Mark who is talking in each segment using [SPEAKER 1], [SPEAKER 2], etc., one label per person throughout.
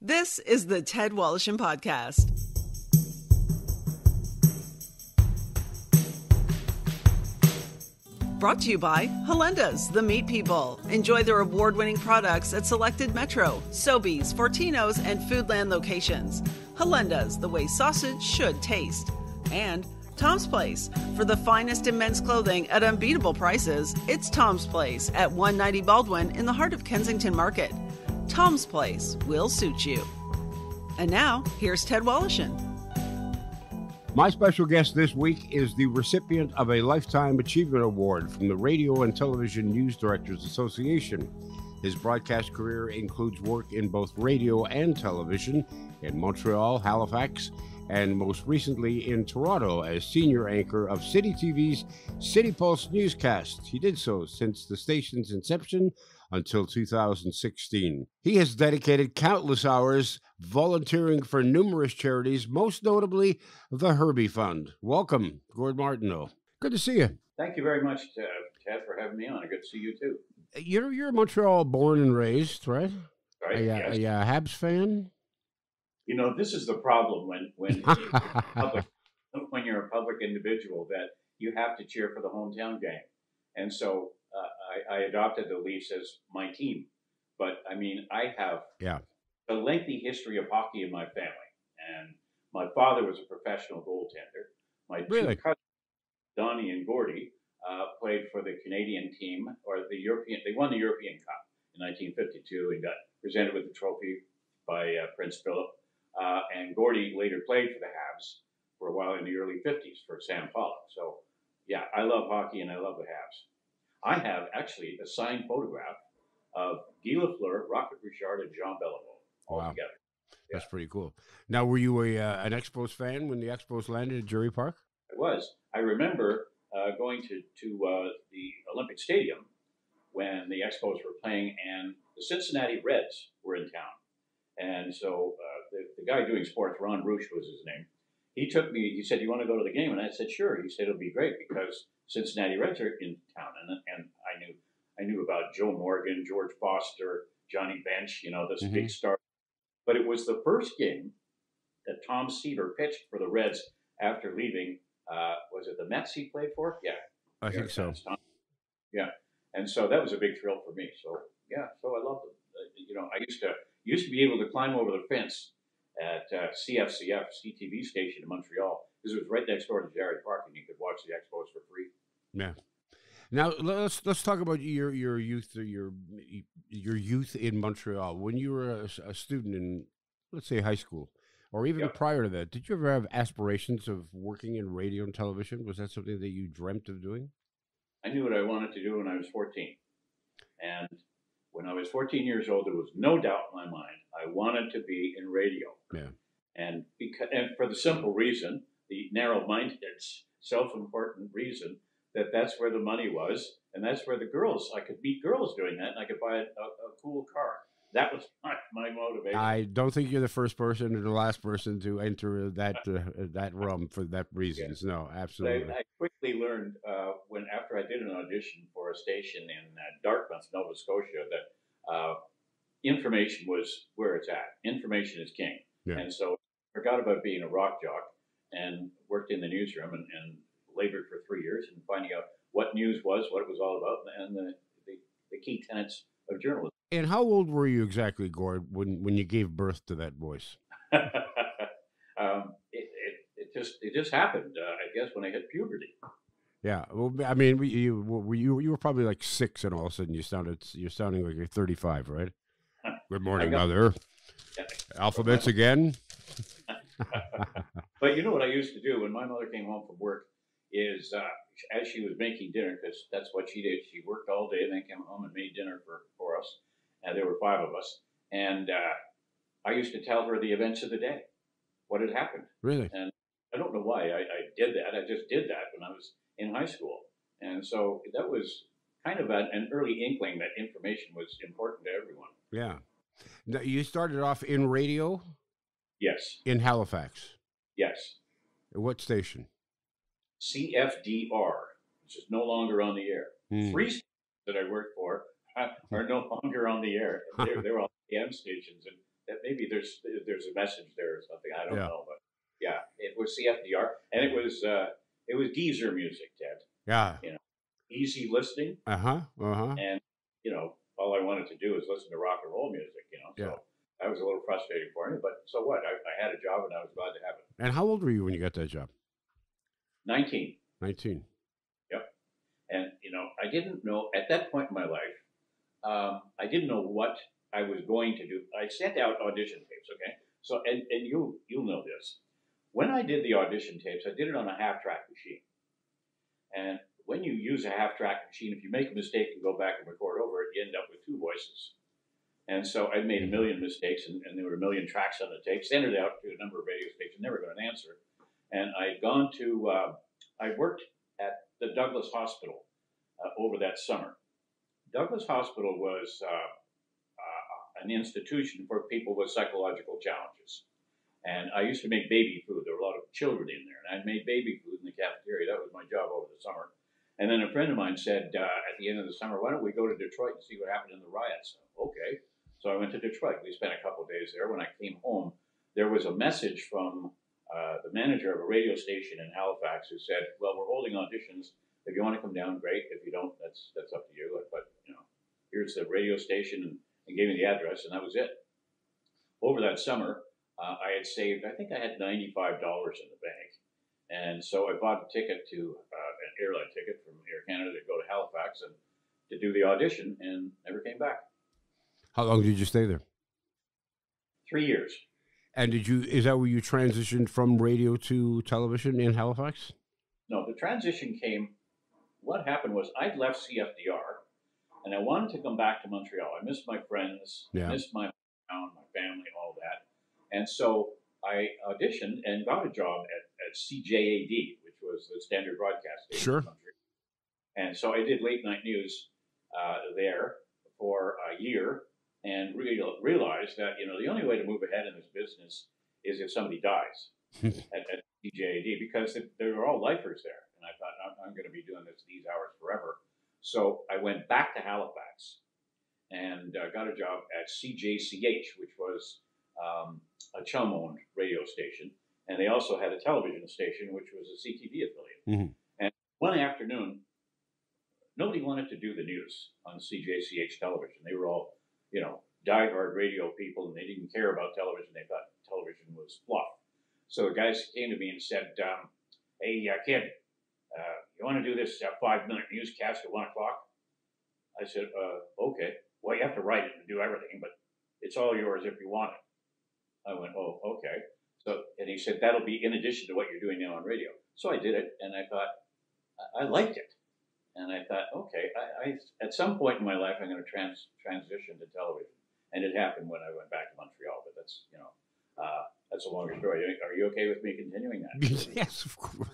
[SPEAKER 1] This is the Ted Woloshyn Podcast. Brought to you by Halenda's, the meat people. Enjoy their award winning products at selected Metro, Sobeys, Fortinos, and Foodland locations. Halenda's, the way sausage should taste. And Tom's Place. For the finest in men's clothing at unbeatable prices, it's Tom's Place at 190 Baldwin in the heart of Kensington Market. Tom's Place will suit you. And now, here's Ted Woloshyn.
[SPEAKER 2] My special guest this week is the recipient of a Lifetime Achievement Award from the Radio and Television News Directors Association. His broadcast career includes work in both radio and television in Montreal, Halifax, and most recently in Toronto as senior anchor of City TV's City Pulse newscast. He did so since the station's inception until 2016. He has dedicated countless hours volunteering for numerous charities, most notably the Herbie Fund. Welcome, Gord Martineau. Good to see you.
[SPEAKER 3] Thank you very much, uh, Ted, for having me on. Good to see you too.
[SPEAKER 2] You're you're Montreal born and raised, right?
[SPEAKER 3] Right?
[SPEAKER 2] A,
[SPEAKER 3] yes.
[SPEAKER 2] a, a Habs fan.
[SPEAKER 3] You know, this is the problem when when you're public, when you're a public individual that you have to cheer for the hometown game, and so uh, I, I adopted the Leafs as my team. But I mean, I have
[SPEAKER 2] Yeah.
[SPEAKER 3] a lengthy history of hockey in my family, and my father was a professional goaltender. My two cousins, Donnie and Gordy, uh, played for the Canadian team or the European. They won the European Cup in 1952 and got presented with the trophy by uh, Prince Philip. Uh, and Gordy later played for the Habs for a while in the early 50s for Sam Pollock. So, yeah, I love hockey and I love the Habs. I have actually a signed photograph of Guy Lafleur, Rocket Richard, and Jean Beliveau all
[SPEAKER 2] Wow.
[SPEAKER 3] together.
[SPEAKER 2] That's pretty cool. Now, were you a uh, an Expos fan when the Expos landed at Jarry Park?
[SPEAKER 3] I was. I remember uh, going to to uh, the Olympic Stadium when the Expos were playing, and the Cincinnati Reds were in town. And so uh, the, the guy doing sports, Ron Roosh was his name. He took me. He said, "You want to go to the game?" And I said, "Sure." He said, "It'll be great because Cincinnati Reds are in town." And and I knew I knew about Joe Morgan, George Foster, Johnny Bench. You know, this
[SPEAKER 2] Mhm.
[SPEAKER 3] big star. But it was the first game that Tom Seaver pitched for the Reds after leaving. Uh, was it the Mets he played for? Yeah,
[SPEAKER 2] I think so.
[SPEAKER 3] Tom. Yeah, and so that was a big thrill for me. So yeah, so I loved it. Uh, you know, I used to used to be able to climb over the fence at uh, CFCF CTV station in Montreal because it was right next door to Jarry Park, and you could watch the Expos for free.
[SPEAKER 2] Yeah. Now let's let's talk about your your youth your your youth in Montreal when you were a, a student in let's say high school or even
[SPEAKER 3] Yeah.
[SPEAKER 2] prior to that. Did you ever have aspirations of working in radio and television? Was that something that you dreamt of doing?
[SPEAKER 3] I knew what I wanted to do when I was 14. And when I was 14 years old, there was no doubt in my mind I wanted to be in radio.
[SPEAKER 2] Yeah.
[SPEAKER 3] And because, and for the simple reason, the narrow-minded, self-important reason that that's where the money was, and that's where the girls. I could meet girls doing that, and I could buy a, a, a cool car. That was my, my motivation.
[SPEAKER 2] I don't think you're the first person or the last person to enter that uh, that realm for that reasons. No, absolutely.
[SPEAKER 3] I, I quickly learned uh, when after I did an audition for a station in uh, Dartmouth, Nova Scotia, that uh, information was where it's at. Information is king,
[SPEAKER 2] Yeah.
[SPEAKER 3] and so I forgot about being a rock jock and worked in the newsroom and, and labored for three years and finding out what news was, what it was all about, and the, the, the key tenets of journalism.
[SPEAKER 2] And how old were you exactly, Gord, when when you gave birth to that voice?
[SPEAKER 3] um, it, it, it just it just happened. Uh, I guess when I hit puberty.
[SPEAKER 2] Yeah, well, I mean, you were you you were probably like six, and all of a sudden you sounded you're sounding like you're 35, right? Good morning,
[SPEAKER 3] got-
[SPEAKER 2] mother.
[SPEAKER 3] Yeah.
[SPEAKER 2] Alphabets again.
[SPEAKER 3] But you know what I used to do when my mother came home from work is uh, as she was making dinner, because that's what she did. She worked all day and then came home and made dinner for, for us. And there were five of us. And uh, I used to tell her the events of the day, what had happened.
[SPEAKER 2] Really?
[SPEAKER 3] And I don't know why I, I did that. I just did that when I was in high school. And so that was kind of an, an early inkling that information was important to everyone.
[SPEAKER 2] Yeah. Now, you started off in radio
[SPEAKER 3] Yes,
[SPEAKER 2] in Halifax.
[SPEAKER 3] yes.
[SPEAKER 2] At what station?
[SPEAKER 3] CFDR, which is no longer on the air.
[SPEAKER 2] Hmm.
[SPEAKER 3] Three stations that I worked for uh, are no longer on the air. They're, they're all AM stations, and that maybe there's there's a message there or something. I don't
[SPEAKER 2] Yeah.
[SPEAKER 3] know, but yeah, it was CFDR, and it was uh, it was geezer music, Ted.
[SPEAKER 2] Yeah.
[SPEAKER 3] you know, Easy listening,
[SPEAKER 2] Uh huh. Uh huh.
[SPEAKER 3] and you know, all I wanted to do was listen to rock and roll music. You know, so
[SPEAKER 2] Yeah.
[SPEAKER 3] that was a little frustrating for me. But so what? I, I had a job, and I was glad to have it.
[SPEAKER 2] And how old were you when you got that job?
[SPEAKER 3] Nineteen.
[SPEAKER 2] 19.
[SPEAKER 3] And you know, I didn't know at that point in my life. Um, I didn't know what I was going to do. I sent out audition tapes. Okay, so and and you you'll know this. When I did the audition tapes, I did it on a half track machine. And when you use a half track machine, if you make a mistake and go back and record over it, you end up with two voices. And so I made a million mistakes, and, and there were a million tracks on the tape. Sent it out to a number of radio stations, never got an answer. And I'd gone to, uh, I worked at the Douglas Hospital uh, over that summer. Douglas Hospital was uh, uh, an institution for people with psychological challenges. And I used to make baby food. There were a lot of children in there, and I made baby food in the cafeteria. That was my job over the summer. And then a friend of mine said uh, at the end of the summer, "Why don't we go to Detroit and see what happened in the riots?" Okay, so I went to Detroit. We spent a couple of days there. When I came home, there was a message from uh, the manager of a radio station in Halifax who said, "Well, we're holding auditions. If you want to come down, great. If you don't, that's that's up to you. But, you know, here's the radio station," and, and gave me the address, and that was it. Over that summer, uh, I had saved. I think I had ninety-five dollars in the bank, and so I bought a ticket to uh, an airline ticket from Air Canada to go to Halifax and to do the audition, and never came back.
[SPEAKER 2] How long did you stay there?
[SPEAKER 3] Three years.
[SPEAKER 2] And did you, is that where you transitioned from radio to television in Halifax?
[SPEAKER 3] No, the transition came. What happened was I'd left CFDR, and I wanted to come back to Montreal. I missed my friends,
[SPEAKER 2] Yeah.
[SPEAKER 3] I missed my town, my family, all that, and so I auditioned and got a job at, at CJAD, which was the standard broadcast station.
[SPEAKER 2] Sure.
[SPEAKER 3] And so I did late night news uh, there for a year, and real, realized that you know the only way to move ahead in this business is if somebody dies at, at CJAD because they, they were all lifers there. I thought, I'm, I'm going to be doing this these hours forever. So I went back to Halifax and uh, got a job at CJCH, which was um, a chum owned radio station. And they also had a television station, which was a CTV affiliate.
[SPEAKER 2] Mhm.
[SPEAKER 3] And one afternoon, nobody wanted to do the news on CJCH television. They were all, you know, diehard radio people, and they didn't care about television. They thought television was fluff. So the guys came to me and said, um, "Hey, uh, kid, uh, you want to do this uh, five-minute newscast at one o'clock?" I said, uh, "Okay. Well, you have to write it and do everything, but it's all yours if you want it." I went, "Oh, okay." So, and he said, "That'll be in addition to what you're doing now on radio." So I did it, and I thought I, I liked it, and I thought, okay, I, I at some point in my life I'm going to trans transition to television, and it happened when I went back to Montreal. But that's you know. Uh, that's a longer story. Are you okay with me continuing that?
[SPEAKER 2] yes, of course.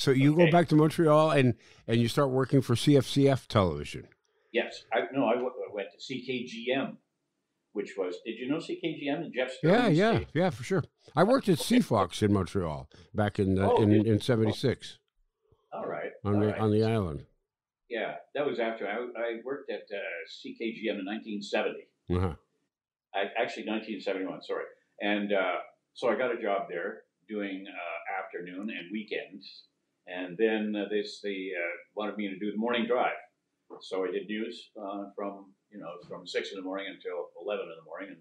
[SPEAKER 2] So you go back to Montreal and and you start working for CFCF television.
[SPEAKER 3] Yes. I no. I, w- I went to CKGM, which was. Did you know CKGM and Jeff Stern?
[SPEAKER 2] Yeah, yeah, yeah, for sure. I worked at CFOX in Montreal back in the,
[SPEAKER 3] Oh,
[SPEAKER 2] in in '76
[SPEAKER 3] All right.
[SPEAKER 2] on
[SPEAKER 3] all
[SPEAKER 2] the
[SPEAKER 3] right.
[SPEAKER 2] on the island.
[SPEAKER 3] Yeah, that was after I, I worked at uh, CKGM in 1970.
[SPEAKER 2] Uh-huh.
[SPEAKER 3] I, actually 1971, sorry. And uh, so I got a job there doing uh, afternoon and weekends. And then uh, this, they uh, wanted me to do the morning drive. So I did news uh, from, you know, from 6 in the morning until 11 in the morning.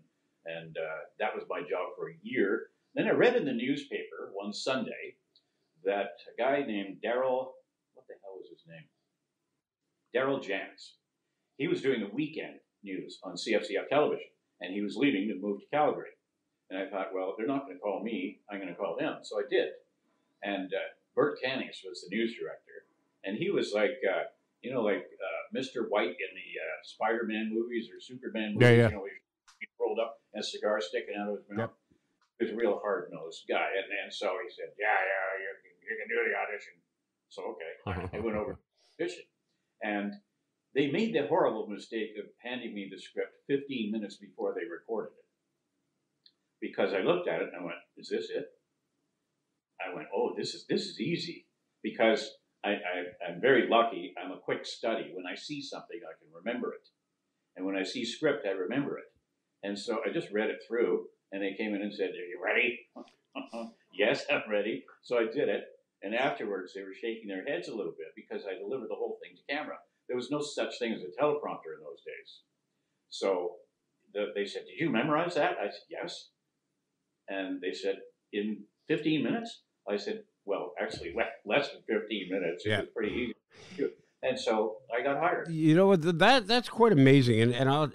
[SPEAKER 3] And, and uh, that was my job for a year. Then I read in the newspaper one Sunday that a guy named Daryl, what the hell was his name? Daryl Jans. He was doing the weekend news on CFCF television and he was leaving to move to Calgary. And I thought, well, they're not going to call me. I'm going to call them. So I did. And uh, Bert Canning was the news director, and he was like, uh, you know, like uh, Mr. White in the uh, Spider-Man movies or Superman movies.
[SPEAKER 2] Yeah, yeah.
[SPEAKER 3] You know, he rolled up and a cigar sticking out of his mouth. He was a real hard-nosed guy, and, and so he said, yeah, yeah, you can, you can do the audition. So okay, I went over to the audition, and they made the horrible mistake of handing me the script 15 minutes before they recorded it. Because I looked at it and I went, "Is this it?" I went, "Oh, this is this is easy." Because I, I, I'm very lucky. I'm a quick study. When I see something, I can remember it, and when I see script, I remember it. And so I just read it through, and they came in and said, "Are you ready?" yes, I'm ready. So I did it, and afterwards they were shaking their heads a little bit because I delivered the whole thing to camera. There was no such thing as a teleprompter in those days. So the, they said, "Did you memorize that?" I said, "Yes." And they said, "In 15 minutes?" I said, "Well, actually, less than 15 minutes. It
[SPEAKER 2] Yeah.
[SPEAKER 3] was pretty easy." And so I got hired.
[SPEAKER 2] You know what? That that's quite amazing, and and I'll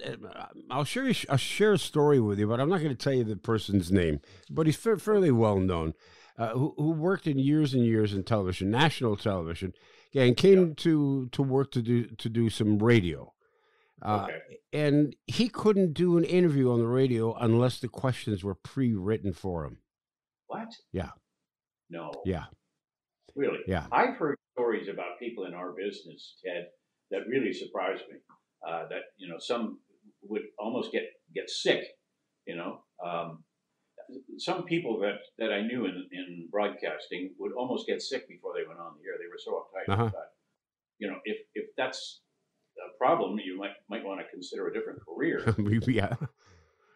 [SPEAKER 2] I'll share I'll share a story with you, but I'm not going to tell you the person's name. But he's fairly well known, uh, who who worked in years and years in television, national television, and came to to work to do to do some radio. Uh,
[SPEAKER 3] Okay.
[SPEAKER 2] And he couldn't do an interview on the radio unless the questions were pre-written for him.
[SPEAKER 3] What?
[SPEAKER 2] Yeah.
[SPEAKER 3] No.
[SPEAKER 2] Yeah,
[SPEAKER 3] Really?
[SPEAKER 2] yeah,
[SPEAKER 3] I've heard stories about people in our business, Ted, that really surprised me. Uh, that you know, some would almost get get sick. You know, um, some people that, that I knew in, in broadcasting would almost get sick before they went on the air. They were so uptight.
[SPEAKER 2] Uh-huh.
[SPEAKER 3] You know, if if that's a problem, you might might want to consider a different career.
[SPEAKER 2] yeah.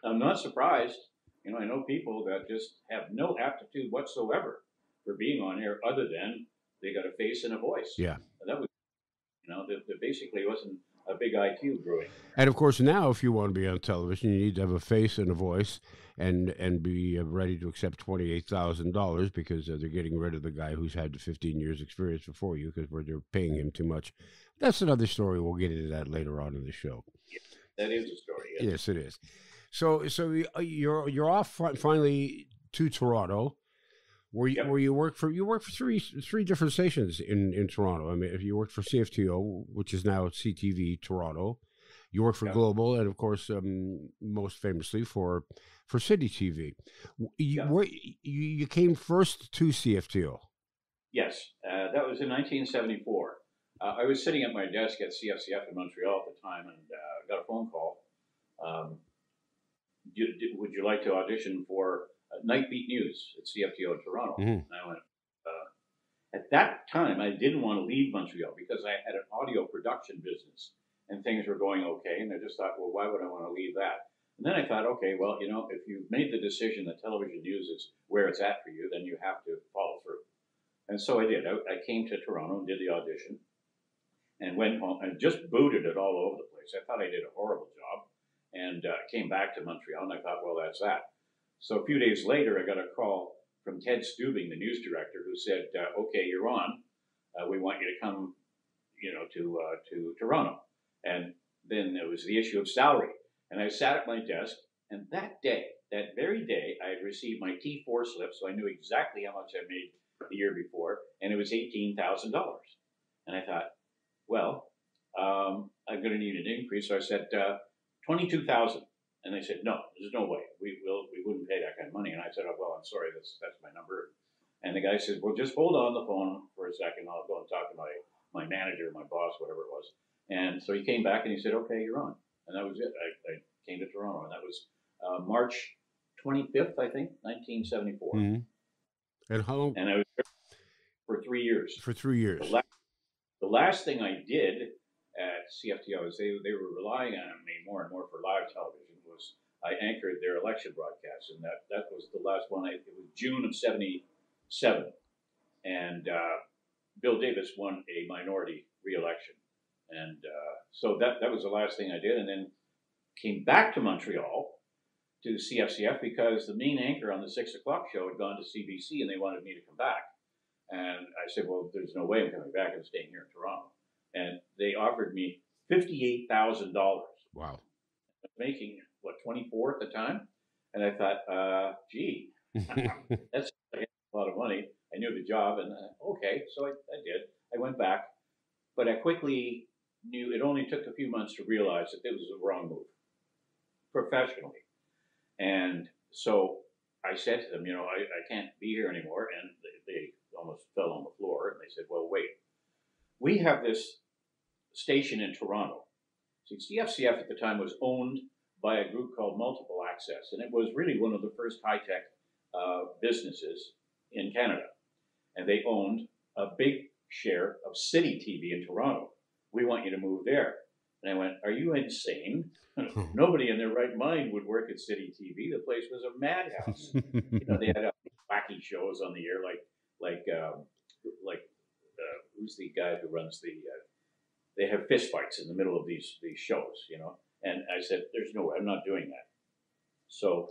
[SPEAKER 3] I'm not surprised. You know, I know people that just have no aptitude whatsoever for being on air, other than they got a face and a voice.
[SPEAKER 2] Yeah.
[SPEAKER 3] And that was, you know, there, there basically wasn't a big IQ growing.
[SPEAKER 2] And of course, now if you want to be on television, you need to have a face and a voice, and and be uh, ready to accept twenty eight thousand dollars because uh, they're getting rid of the guy who's had the fifteen years experience before you because they're paying him too much. That's another story. We'll get into that later on in the show.
[SPEAKER 3] That is a story. yes.
[SPEAKER 2] Yes, it is. So so uh, you're you're off finally to Toronto. Where you,
[SPEAKER 3] Yep.
[SPEAKER 2] where you work for you work for three three different stations in, in Toronto. I mean, if you worked for CFTO, which is now CTV Toronto, you work for
[SPEAKER 3] Yep.
[SPEAKER 2] Global, and of course, um, most famously for for City TV. You,
[SPEAKER 3] Yep.
[SPEAKER 2] you you came first to CFTO.
[SPEAKER 3] Yes, uh, that was in 1974. Uh, I was sitting at my desk at CFCF in Montreal at the time and uh, got a phone call. Um, you, d- would you like to audition for uh, Night Beat News at CFTO in Toronto?
[SPEAKER 2] Mhm.
[SPEAKER 3] And I went, uh, at that time, I didn't want to leave Montreal because I had an audio production business and things were going okay. And I just thought, well, why would I want to leave that? And then I thought, okay, well, you know, if you've made the decision that television news is where it's at for you, then you have to follow through. And so I did. I, I came to Toronto and did the audition and went home and just booted it all over the place. I thought I did a horrible job and uh, came back to Montreal and I thought, well, that's that. So a few days later, I got a call from Ted Stubing, the news director, who said, uh, okay, you're on. Uh, we want you to come, you know, to, uh, to Toronto. And then there was the issue of salary. And I sat at my desk and that day, that very day, I had received my T4 slip, so I knew exactly how much I made the year before, and it was eighteen thousand dollars. And I thought, well, um, I'm going to need an increase. So I said uh, twenty-two thousand, and they said, no, there's no way we will we wouldn't pay that kind of money. And I said, oh, well, I'm sorry, that's that's my number. And the guy said, well, just hold on the phone for a second. I'll go and talk to my my manager, my boss, whatever it was. And so he came back and he said, okay, you're on. And that was it. I, I came to Toronto, and that was uh, March 25th, I think, 1974.
[SPEAKER 2] Mhm. And how long?
[SPEAKER 3] And I was there for three years.
[SPEAKER 2] For three years.
[SPEAKER 3] The, la- the last thing I did at CFTO is they, they were relying on me more and more for live television I anchored their election broadcast, and that, that was the last one. I, it was June of 77. And uh, Bill Davis won a minority reelection. And uh, so that, that was the last thing I did, and then came back to Montreal to CFCF because the main anchor on the six o'clock show had gone to CBC and they wanted me to come back. And I said, well, there's no way I'm coming back. I'm staying here in Toronto. And they offered me $58,000,
[SPEAKER 2] Wow.
[SPEAKER 3] making, what, 24 at the time? And I thought, uh, gee, that's a lot of money. I knew the job, and uh, okay, so I, I did. I went back, but I quickly knew it only took a few months to realize that it was a wrong move professionally. And so I said to them, you know, I, I can't be here anymore. And they, they almost fell on the floor. And they said, well, wait, we have this station in Toronto. See, CFCF at the time was owned by a group called Multiple Access, and it was really one of the first high tech uh, businesses in Canada. And they owned a big share of City TV in Toronto. We want you to move there. And I went, Are you insane? Nobody in their right mind would work at City TV. The place was a madhouse. you know, they had uh, wacky shows on the air, like like um, like uh, who's the guy who runs the? Uh, they have fist fights in the middle of these these shows, you know. And I said, "There's no way. I'm not doing that." So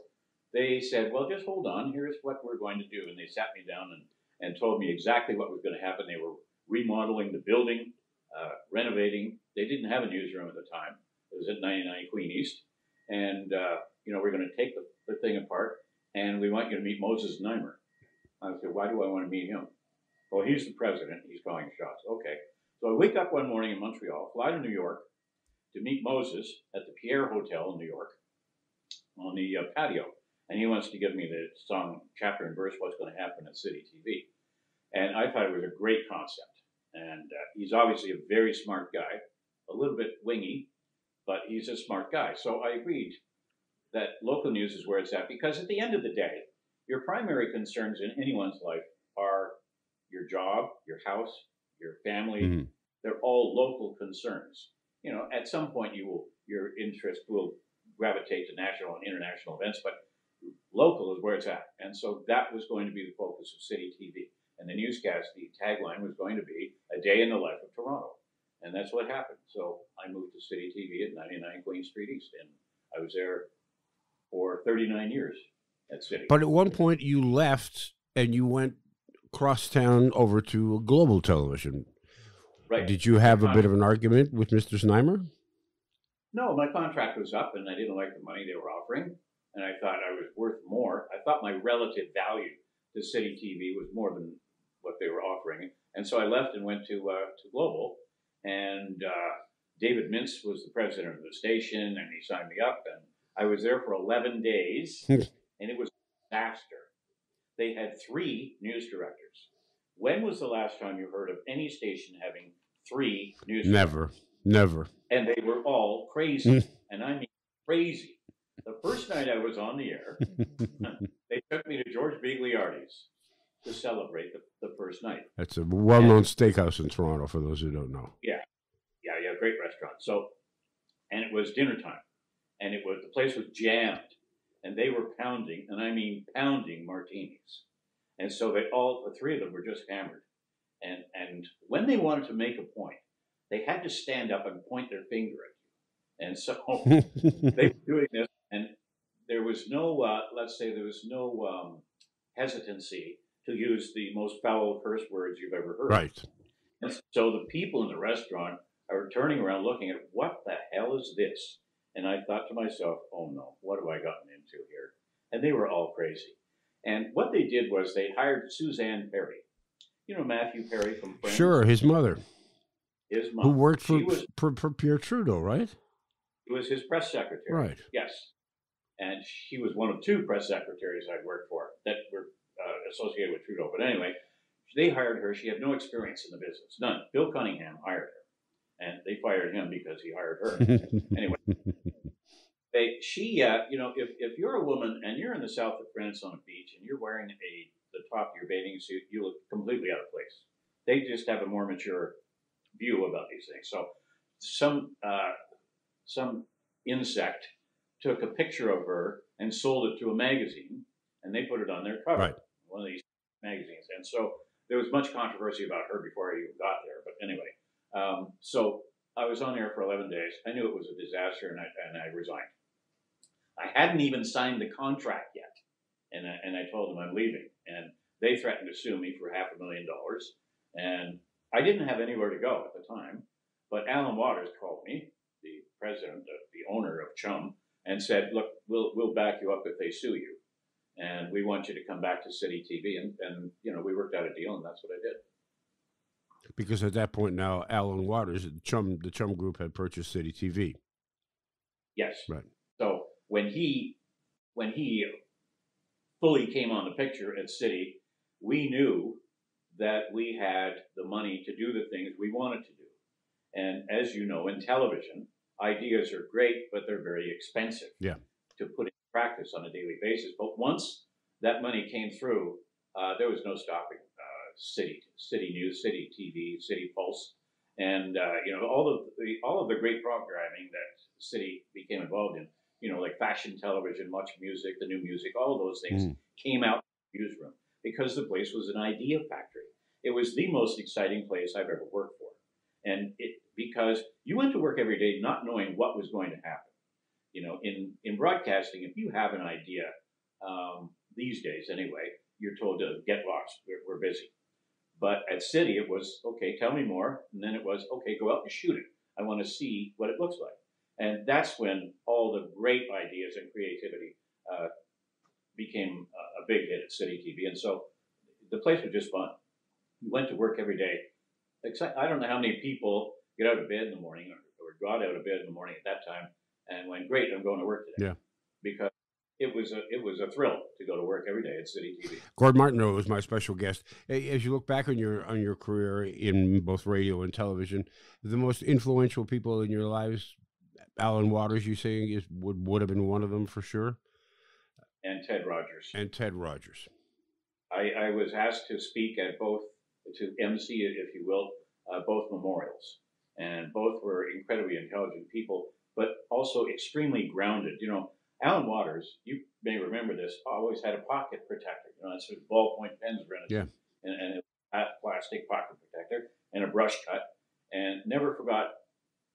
[SPEAKER 3] they said, "Well, just hold on. Here's what we're going to do." And they sat me down and and told me exactly what was going to happen. They were remodeling the building, uh, renovating. They didn't have a newsroom at the time. It was at 99 Queen East. And, uh, you know, we're going to take the, the, thing apart and we want you to meet Moses Znaimer. I said, why do I want to meet him? Well, he's the president. He's calling shots. Okay. So I wake up one morning in Montreal, fly to New York to meet Moses at the Pierre Hotel in New York on the uh, patio. And he wants to give me the song, chapter and verse, what's going to happen at City TV. And I thought it was a great concept. And uh, he's obviously a very smart guy, a little bit wingy, but he's a smart guy. So I agreed that local news is where it's at because at the end of the day, your primary concerns in anyone's life are your job, your house, your family. Mm-hmm. They're all local concerns. You know, at some point you will your interest will gravitate to national and international events, but local is where it's at. And so that was going to be the focus of City TV. And the newscast, the tagline was going to be a day in the life of Toronto. And that's what happened. So I moved to City TV at 99 Queen Street East, and I was there for 39 years at City.
[SPEAKER 2] But at one point, you left and you went cross town over to global television.
[SPEAKER 3] Right.
[SPEAKER 2] Did you have a bit of an argument with Mr. Znaimer?
[SPEAKER 3] No, my contract was up, and I didn't like the money they were offering, and I thought I was worth more. I thought my relative value to City TV was more than what they were offering, and so I left and went to uh, to Global, and uh, David Mintz was the president of the station, and he signed me up, and I was there for 11 days, and it was a disaster. They had three news directors. When was the last time you heard of any station having three news?
[SPEAKER 2] Never, never.
[SPEAKER 3] And they were all crazy, mm. and I mean crazy. The first night I was on the air, they took me to George Bigliardi's to celebrate the, the first night.
[SPEAKER 2] That's a well-known steakhouse in Toronto for those who don't know.
[SPEAKER 3] Yeah, yeah, yeah, great restaurant. So, and it was dinner time, and it was the place was jammed, and they were pounding, and I mean pounding martinis, and so they all the three of them were just hammered, and and when they wanted to make a point, they had to stand up and point their finger at you, and so they were doing this, and there was no, uh, let's say, there was no um, hesitancy to use the most foul curse words you've ever heard.
[SPEAKER 2] Right.
[SPEAKER 3] And so the people in the restaurant are turning around looking at what the hell is this? And I thought to myself, oh no, what have I gotten into here? And they were all crazy. And what they did was they hired Suzanne Perry. You know Matthew Perry from Friends?
[SPEAKER 2] Sure, his mother.
[SPEAKER 3] His mom.
[SPEAKER 2] Who worked for, was, for, for Pierre Trudeau, right?
[SPEAKER 3] He was his press secretary.
[SPEAKER 2] Right.
[SPEAKER 3] Yes. And she was one of two press secretaries I'd worked for that were uh, associated with Trudeau. But anyway, they hired her. She had no experience in the business, none. Bill Cunningham hired her, and they fired him because he hired her. anyway, they, she, uh, you know, if, if you're a woman and you're in the south of France on a beach and you're wearing a the top of your bathing suit, you look completely out of place. They just have a more mature view about these things. So some uh, some insect took a picture of her and sold it to a magazine, and they put it on their cover.
[SPEAKER 2] Right
[SPEAKER 3] one of these magazines. And so there was much controversy about her before I even got there. But anyway, um, so I was on there for 11 days. I knew it was a disaster, and I, and I resigned. I hadn't even signed the contract yet, and I, and I told them I'm leaving. And they threatened to sue me for half a million dollars. And I didn't have anywhere to go at the time. But Allan Waters called me, the president, the owner of Chum, and said, "Look, we'll we'll back you up if they sue you." and we want you to come back to City TV. And, and you know, we worked out a deal, and that's what I did.
[SPEAKER 2] Because at that point now, Allan Waters, the Chum, the Chum Group had purchased City TV.
[SPEAKER 3] Yes.
[SPEAKER 2] Right.
[SPEAKER 3] When he when he fully came on the picture at City, we knew that we had the money to do the things we wanted to do. And as you know, in television, ideas are great, but they're very expensive.
[SPEAKER 2] Yeah.
[SPEAKER 3] To put in practice on a daily basis. But once that money came through, uh, there was no stopping uh, city, city news, city TV, city pulse, and uh, you know all of the all of the great programming that city became involved in. You know, like fashion television, much music, the new music, all those things
[SPEAKER 2] Mm.
[SPEAKER 3] came out the newsroom because the place was an idea factory. It was the most exciting place I've ever worked for, and it because you went to work every day not knowing what was going to happen. You know, in in broadcasting, if you have an idea um, these days anyway, you're told to get lost. We're, we're busy. But at City, it was okay. Tell me more, and then it was okay. Go out and shoot it. I want to see what it looks like, and that's when all the great ideas and creativity uh, became a, a big hit at City TV. And so the place was just fun. We went to work every day. Except I don't know how many people get out of bed in the morning or, or got out of bed in the morning at that time and went, "Great, I'm going to work today."
[SPEAKER 2] Yeah.
[SPEAKER 3] Because it was a it was a thrill to go to work every day at City TV.
[SPEAKER 2] Gord Martineau was my special guest. As you look back on your on your career in both radio and television, the most influential people in your lives, Allan Waters, you say is would would have been one of them for sure,
[SPEAKER 3] And Ted Rogers.
[SPEAKER 2] and Ted Rogers.
[SPEAKER 3] I, I was asked to speak at both, to MC, if you will, uh, both memorials. And both were incredibly intelligent people, but also extremely grounded. You know, Allan Waters, you may remember this, always had a pocket protector. You know, sort of ballpoint pens were in it.
[SPEAKER 2] Yeah.
[SPEAKER 3] And, and a plastic pocket protector and a brush cut, and never forgot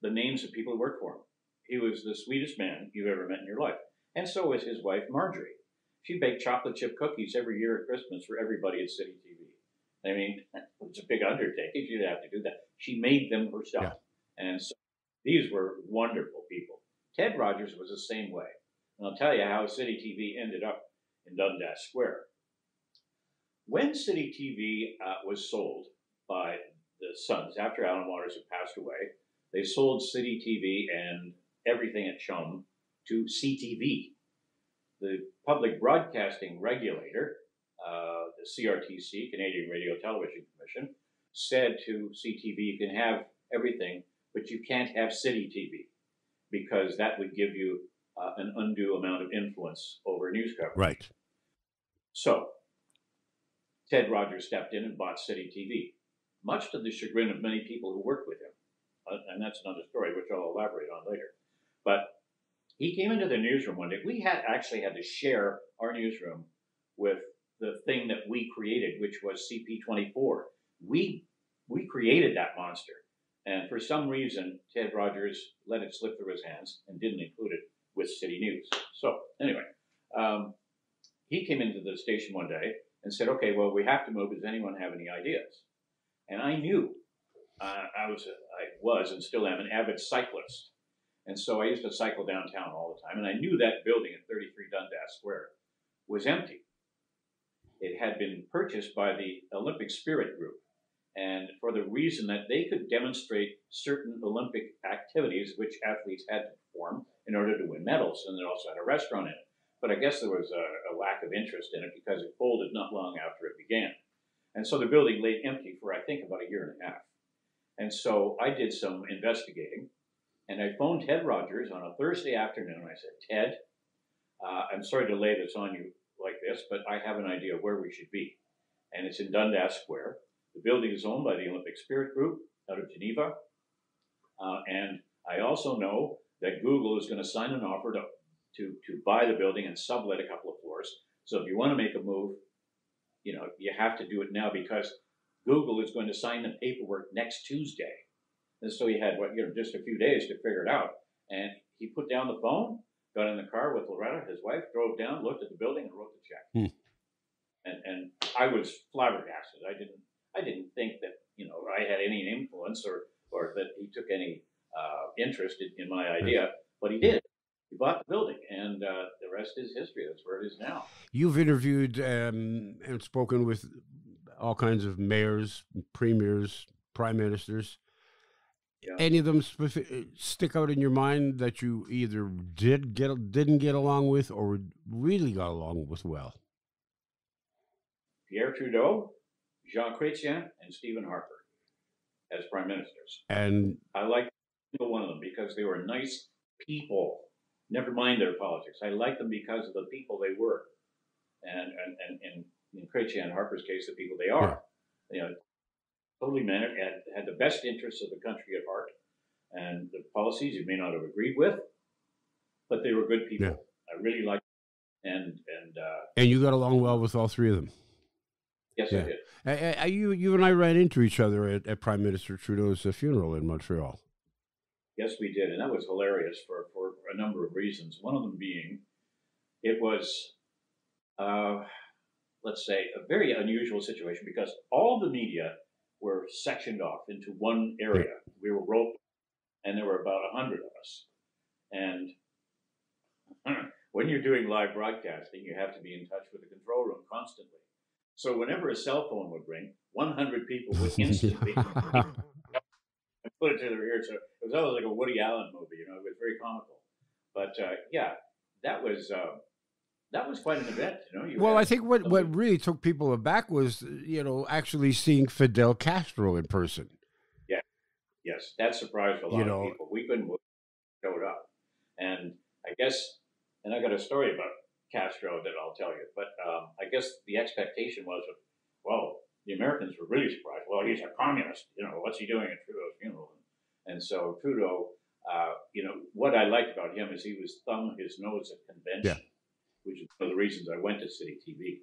[SPEAKER 3] the names of people who worked for him. He was the sweetest man you've ever met in your life. And so was his wife, Marjorie. She baked chocolate chip cookies every year at Christmas for everybody at City TV. I mean, it was a big undertaking. She'd have to do that. She made them herself. And so these were wonderful people. Ted Rogers was the same way. And I'll tell you how City TV ended up in Dundas Square. When City TV uh, was sold by the Sons, after Allan Waters had passed away, they sold City TV and everything at Chum to CTV, the public broadcasting regulator, uh, the CRTC, Canadian Radio Television Commission, said to CTV, you can have everything, but you can't have City TV because that would give you uh, an undue amount of influence over news coverage.
[SPEAKER 2] Right.
[SPEAKER 3] So, Ted Rogers stepped in and bought City TV, much to the chagrin of many people who worked with him. Uh, and that's another story, which I'll elaborate on later. But he came into the newsroom one day. We had actually had to share our newsroom with the thing that we created, which was CP24. We we created that monster, and for some reason, Ted Rogers let it slip through his hands and didn't include it with City News. So anyway, um, he came into the station one day and said, "Okay, well, we have to move. Does anyone have any ideas?" And I knew uh, I was, a, I was, and still am an avid cyclist, and so I used to cycle downtown all the time. And I knew that building at 33 Dundas Square was empty. It had been purchased by the Olympic Spirit Group, and for the reason that they could demonstrate certain Olympic activities which athletes had to perform in order to win medals, and it also had a restaurant in it. But I guess there was a, a lack of interest in it because it folded not long after it began. And so the building lay empty for, I think, about a year and a half. And so I did some investigating, and I phoned Ted Rogers on a Thursday afternoon. I said, Ted, uh, I'm sorry to lay this on you like this, but I have an idea where we should be. And it's in Dundas Square. The building is owned by the Olympic Spirit Group out of Geneva. Uh, and I also know that Google is going to sign an offer to, to, to buy the building and sublet a couple of floors. So if you want to make a move, you know, you have to do it now because Google is going to sign the paperwork next Tuesday. And so he had what, you know, just a few days to figure it out. And he put down the phone, got in the car with Loretta, his wife, drove down, looked at the building, and wrote the check.
[SPEAKER 2] Hmm.
[SPEAKER 3] And and I was flabbergasted. I didn't I didn't think that you know I had any influence or or that he took any uh, interest in, in my idea, but he did. He bought the building, and uh, the rest is history. That's where it is now.
[SPEAKER 2] You've interviewed um, and spoken with all kinds of mayors, premiers, prime ministers.
[SPEAKER 3] Yeah.
[SPEAKER 2] Any of them specific, uh, stick out in your mind that you either did get didn't get along with or really got along with well?
[SPEAKER 3] Pierre Trudeau, Jean Chrétien, and Stephen Harper as prime ministers.
[SPEAKER 2] And
[SPEAKER 3] I like single one of them because they were nice people. Never mind their politics. I like them because of the people they were, and and and, and in Chrétien and Harper's case, the people they are. You know, totally meant it, had, had the best interests of the country at heart. And the policies you may not have agreed with, but they were good people.
[SPEAKER 2] Yeah.
[SPEAKER 3] I really liked them. And, and uh,
[SPEAKER 2] And you got along well with all three of them.
[SPEAKER 3] yes,
[SPEAKER 2] Yeah.
[SPEAKER 3] I did.
[SPEAKER 2] I, I, you, you and I ran into each other at, at Prime Minister Trudeau's uh, funeral in Montreal.
[SPEAKER 3] Yes, we did, and that was hilarious for, for a number of reasons. One of them being, it was, uh, let's say, a very unusual situation because all the media were sectioned off into one area. We were roped, and there were about a hundred of us. And when you're doing live broadcasting, you have to be in touch with the control room constantly. So whenever a cell phone would ring, 100 people would instantly and put it to their ear. So it was always like a Woody Allen movie, you know. It was very comical, but uh, yeah, that was uh, that was quite an event, you know. You
[SPEAKER 2] well, I think what, what really took people aback was, you know, actually seeing Fidel Castro in person.
[SPEAKER 3] Yeah, yes, that surprised a lot
[SPEAKER 2] You know-
[SPEAKER 3] of people. We couldn't showed up, and I guess, and I got a story about Castro that I'll tell you. But um, I guess the expectation was, well, the Americans were really surprised. Well, he's a communist, you know. What's he doing at Trudeau's funeral? And so Trudeau, uh, you know, what I liked about him is he was thumb his nose at convention, which is one of the reasons I went to City TV.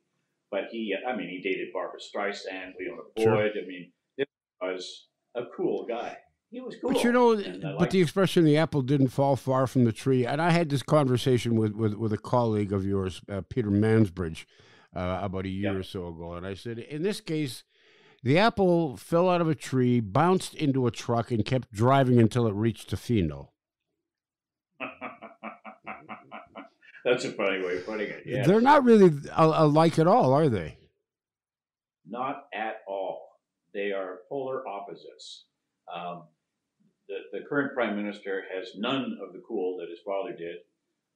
[SPEAKER 3] But he, I mean, he dated Barbra Streisand, Liona
[SPEAKER 2] Sure.
[SPEAKER 3] Boyd. I mean, this was a cool guy. He was cool.
[SPEAKER 2] But you know, but the expression "the apple didn't fall far from the tree," and I had this conversation with with, with a colleague of yours, uh, Peter Mansbridge, uh, about a year
[SPEAKER 3] Yeah.
[SPEAKER 2] or so ago, and I said, in this case, the apple fell out of a tree, bounced into a truck, and kept driving until it reached Tofino.
[SPEAKER 3] That's a funny way of putting it. Yeah.
[SPEAKER 2] They're not really alike at all, are they?
[SPEAKER 3] Not at all. They are polar opposites. Um, the, the current prime minister has none of the cool that his father did,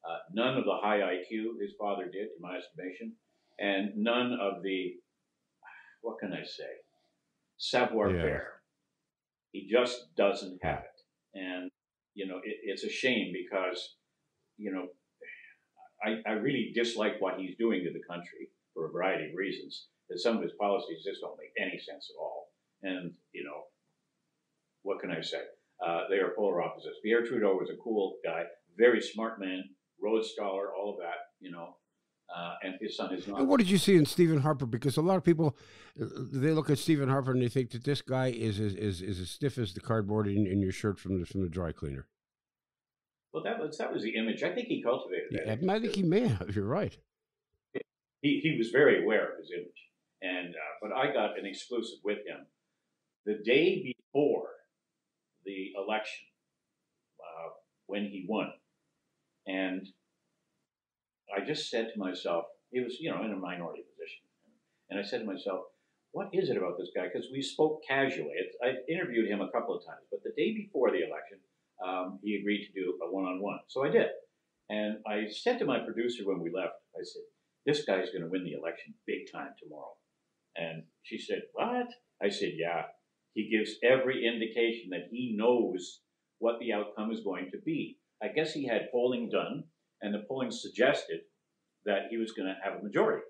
[SPEAKER 3] uh, none of the high IQ his father did, in my estimation, and none of the, what can I say, savoir
[SPEAKER 2] Yeah.
[SPEAKER 3] faire. He just doesn't have it. And, you know, it, it's a shame because, you know, I, I really dislike what he's doing to the country for a variety of reasons. That some of his policies just don't make any sense at all. And you know, what can I say? Uh, they are polar opposites. Pierre Trudeau was a cool guy, very smart man, Rhodes Scholar, all of that. You know, uh, and his son is not.
[SPEAKER 2] And what did you see in Stephen Harper? Because a lot of people, uh, they look at Stephen Harper and they think that this guy is is, is, is as stiff as the cardboard in, in your shirt from the from the dry cleaner.
[SPEAKER 3] Well, that was that was the image. I think he cultivated that.
[SPEAKER 2] Yeah, I think he may have. You're right.
[SPEAKER 3] he, he was very aware of his image. And uh, but I got an exclusive with him the day before the election uh, when he won, and I just said to myself, he was you know in a minority position, and I said to myself, what is it about this guy? Because we spoke casually. It's, I interviewed him a couple of times, but the day before the election, um, he agreed to do a one-on-one, so I did. And I said to my producer when we left, I said, this guy's going to win the election big time tomorrow. And she said, What? I said, Yeah. He gives every indication that he knows what the outcome is going to be. I guess he had polling done, and the polling suggested that he was going to have a majority,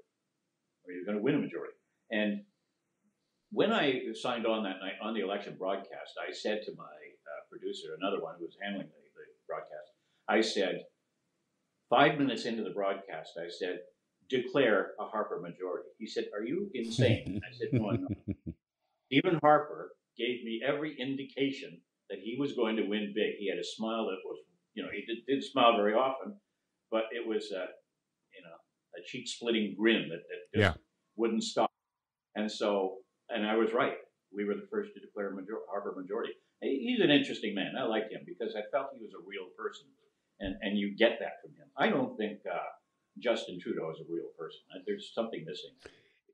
[SPEAKER 3] or he was going to win a majority. And when I signed on that night on the election broadcast, I said to my uh, producer, another one who was handling the, the broadcast, I said, five minutes into the broadcast, I said, declare a Harper majority. He said, Are you insane? I said, No, I'm not. Stephen Harper gave me every indication that he was going to win big. He had a smile that was, you know, he did, did smile very often, but it was a, you know, a cheek splitting grin that, that just
[SPEAKER 2] Yeah.
[SPEAKER 3] wouldn't stop. And so, and I was right. We were the first to declare major- Harper majority. He- He's an interesting man. I like him because I felt he was a real person. And, and you get that from him. I don't think uh, Justin Trudeau is a real person. There's something missing.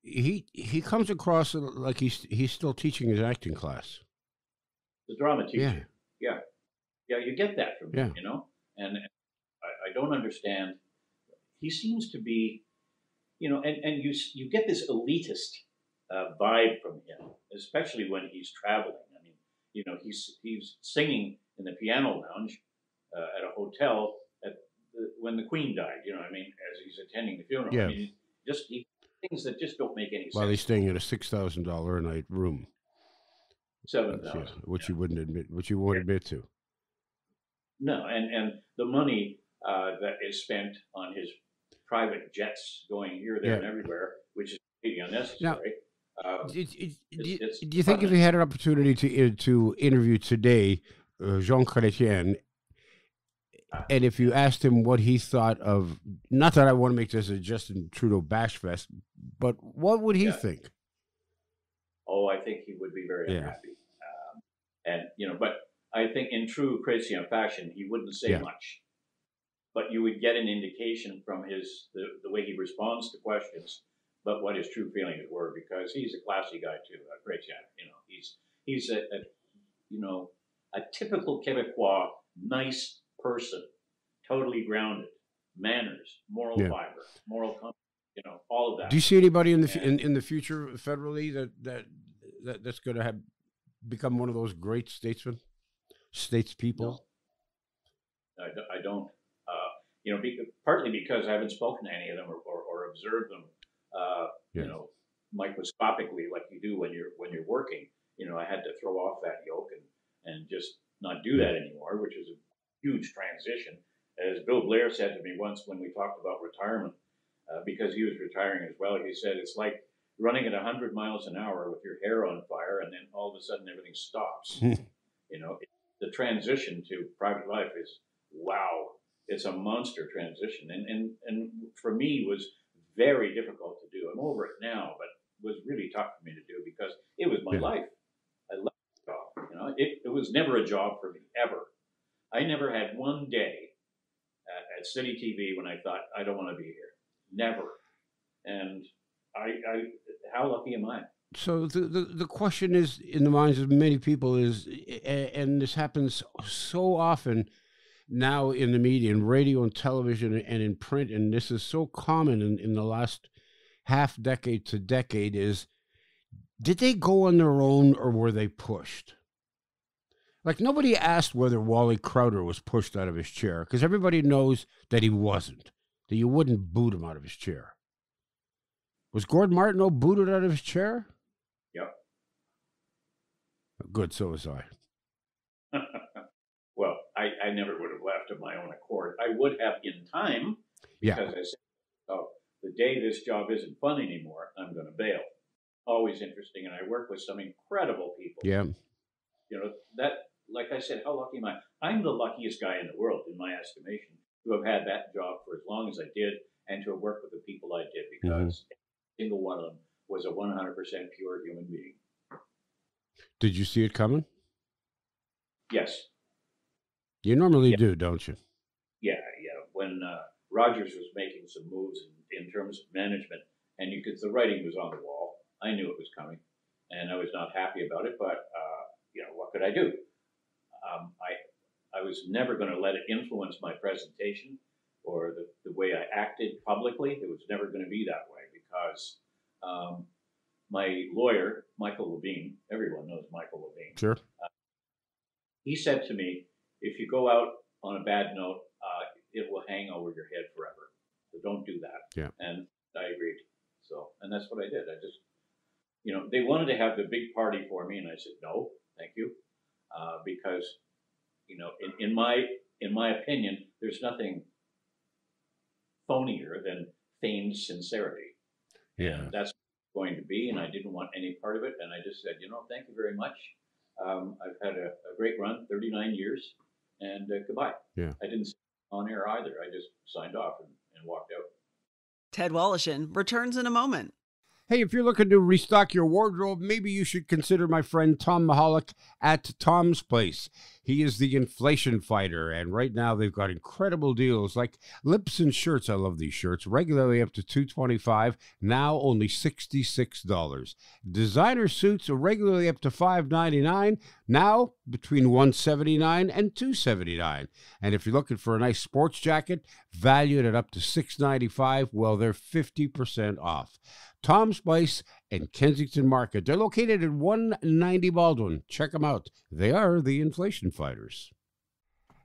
[SPEAKER 2] He he comes across like he's he's still teaching his acting class.
[SPEAKER 3] The drama teacher.
[SPEAKER 2] Yeah.
[SPEAKER 3] Yeah, yeah you get that from him, you know? And I, I don't understand. He seems to be, you know, and, and you, you get this elitist uh, vibe from him, especially when he's traveling. You know, he's, he's singing in the piano lounge uh, at a hotel at the, when the Queen died, you know what I mean, as he's attending the funeral.
[SPEAKER 2] Yeah.
[SPEAKER 3] I mean, just he, things that just don't make any sense.
[SPEAKER 2] While he's staying in a six thousand dollar a night room.
[SPEAKER 3] seven
[SPEAKER 2] Yeah,
[SPEAKER 3] thousand.
[SPEAKER 2] which you wouldn't admit, which you won't admit to.
[SPEAKER 3] No, and and the money uh, that is spent on his private jets going here, there,
[SPEAKER 2] Yeah.
[SPEAKER 3] and everywhere, which is completely unnecessary. Uh,
[SPEAKER 2] Do, do- do you-
[SPEAKER 3] it's
[SPEAKER 2] do you think if you had an opportunity to uh, to interview today uh, Jean Chrétien, and if you asked him what he thought of, not that I want to make this a Justin Trudeau bash fest, but what would he
[SPEAKER 3] Yeah.
[SPEAKER 2] think?
[SPEAKER 3] oh, I think he would be very
[SPEAKER 2] Yeah.
[SPEAKER 3] unhappy. Um, and you know, but I think in true Chrétien fashion, he wouldn't say
[SPEAKER 2] Yeah.
[SPEAKER 3] much, but you would get an indication from his the, the way he responds to questions, but what his true feelings were, because he's a classy guy too, a great Chrétien. You know, he's he's a, a you know a typical Quebecois, nice person, totally grounded, manners, moral
[SPEAKER 2] Yeah.
[SPEAKER 3] fiber, moral compass, you know, all of that.
[SPEAKER 2] Do you see anybody in the in, in the future federally that that, that that's going to have become one of those great statesmen, statespeople?
[SPEAKER 3] No. I, I don't. Uh, you know, because, partly because I haven't spoken to any of them or, or, or observed them. Uh,
[SPEAKER 2] Yeah.
[SPEAKER 3] You know, microscopically, like you do when you're when you're working. You know, I had to throw off that yoke and and just not do that anymore, which is a huge transition. As Bill Blair said to me once when we talked about retirement, uh, because he was retiring as well, he said it's like running at 100 miles an hour with your hair on fire, and then all of a sudden everything stops. you know, the transition to private life is wow. It's a monster transition, and and and for me was very difficult to do. I'm over it now, but it was really tough for me to do because it was my
[SPEAKER 2] Yeah.
[SPEAKER 3] life. I loved the job. You know, it, it was never a job for me ever. I never had one day at, at City TV when I thought I don't want to be here. Never. And I, I, how lucky am I?
[SPEAKER 2] So the, the the question is in the minds of many people is, and this happens so often now in the media, in radio and television and in print, and this is so common in, in the last half decade to decade is, did they go on their own or were they pushed? Like nobody asked whether Wally Crouter was pushed out of his chair because everybody knows that he wasn't. That you wouldn't boot him out of his chair. Was Gordon Martineau booted out of his chair?
[SPEAKER 3] Yep.
[SPEAKER 2] Good, so was I.
[SPEAKER 3] I, I never would have left of my own accord. I would have in time
[SPEAKER 2] Yeah.
[SPEAKER 3] because I said, oh, the day this job isn't fun anymore, I'm going to bail. Always interesting. And I work with some incredible people.
[SPEAKER 2] Yeah.
[SPEAKER 3] You know, that, like I said, how lucky am I? I'm the luckiest guy in the world, in my estimation, to have had that job for as long as I did and to have worked with the people I did mm-hmm. because every single one of them was a 100% pure human being.
[SPEAKER 2] Did you see it coming?
[SPEAKER 3] Yes.
[SPEAKER 2] You normally
[SPEAKER 3] Yeah.
[SPEAKER 2] do, don't you?
[SPEAKER 3] Yeah, yeah. When uh, Rogers was making some moves in, in terms of management, and you could, the writing was on the wall. I knew it was coming, and I was not happy about it. But uh, you know, what could I do? Um, I I was never going to let it influence my presentation or the, the way I acted publicly. It was never going to be that way because um, my lawyer, Michael Levine, everyone knows Michael Levine
[SPEAKER 2] Sure.
[SPEAKER 3] he said to me, if you go out on a bad note, uh, it will hang over your head forever. So don't do that.
[SPEAKER 2] Yeah.
[SPEAKER 3] And I agreed. So, and that's what I did. I just, you know, they wanted to have the big party for me, and I said no, thank you, uh, because, you know, in, in my in my opinion, there's nothing phonier than feigned sincerity.
[SPEAKER 2] Yeah.
[SPEAKER 3] And that's going to be, and I didn't want any part of it. And I just said, you know, thank you very much. Um, I've had a, a great run, 39 years, and uh, goodbye.
[SPEAKER 2] Yeah.
[SPEAKER 3] I didn't on air either. I just signed off and, and walked out.
[SPEAKER 1] Ted Woloshyn returns in a moment.
[SPEAKER 2] Hey, if you're looking to restock your wardrobe, maybe you should consider my friend Tom Mihalik at Tom's Place. He is the inflation fighter, and right now they've got incredible deals like lips and shirts. I love these shirts. Regularly up to two twenty-five, now only sixty-six dollars. Designer suits are regularly up to five ninety-nine, now between one seventy-nine and two seventy-nine. And if you're looking for a nice sports jacket, valued at up to six ninety-five, well, they're fifty percent off. Tom's Place and Kensington Market. They're located at 190 Baldwin. Check them out. They are the inflation fighters.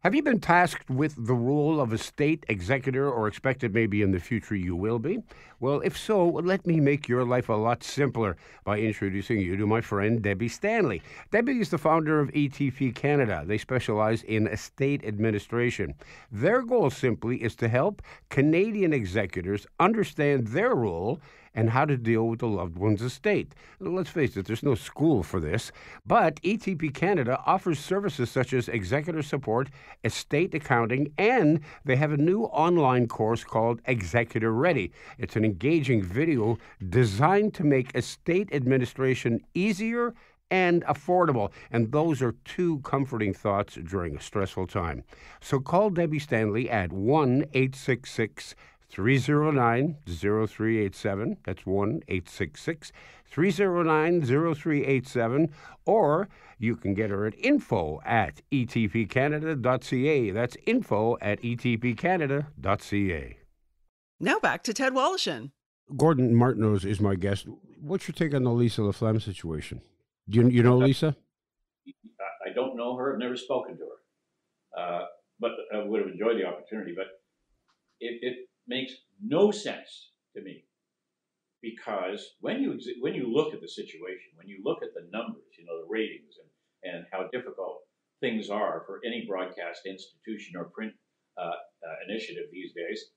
[SPEAKER 2] Have you been tasked with the role of a state executor or expected maybe in the future you will be? Well, if so, let me make your life a lot simpler by introducing you to my friend Debbie Stanley. Debbie is the founder of ETP Canada. They specialize in estate administration. Their goal simply is to help Canadian executors understand their role and how to deal with the loved one's estate. Let's face it, there's no school for this, but ETP Canada offers services such as executor support, estate accounting, and they have a new online course called Executor Ready. It's an engaging video designed to make estate administration easier and affordable. And those are two comforting thoughts during a stressful time. So call Debbie Stanley at 1 866 309 0387. That's 1 866 309 0387. Or you can get her at info at etpcanada.ca. That's info at etpcanada.ca.
[SPEAKER 1] Now back to Ted Woloshyn.
[SPEAKER 2] Gordon Martineau is my guest. What's your take on the Lisa LaFlamme situation? Do you, you know Lisa?
[SPEAKER 3] I don't know her. I've never spoken to her. Uh, but I would have enjoyed the opportunity. But it, it makes no sense to me because when you when you look at the situation, when you look at the numbers, you know the ratings and and how difficult things are for any broadcast institution or print uh, uh, initiative these days,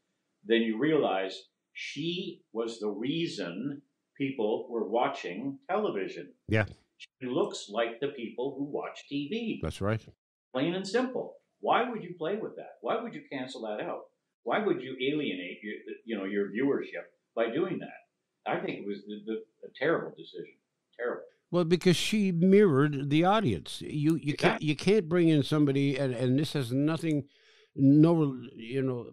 [SPEAKER 3] then you realize she was the reason people were watching television.
[SPEAKER 2] Yeah.
[SPEAKER 3] She looks like the people who watch TV.
[SPEAKER 2] That's right.
[SPEAKER 3] Plain and simple. Why would you play with that? Why would you cancel that out? Why would you alienate your, you know, your viewership by doing that? I think it was the, the, a terrible decision. Terrible.
[SPEAKER 2] Well, because she mirrored the audience. You you can't you can't bring in somebody, and, and this has nothing, no you know,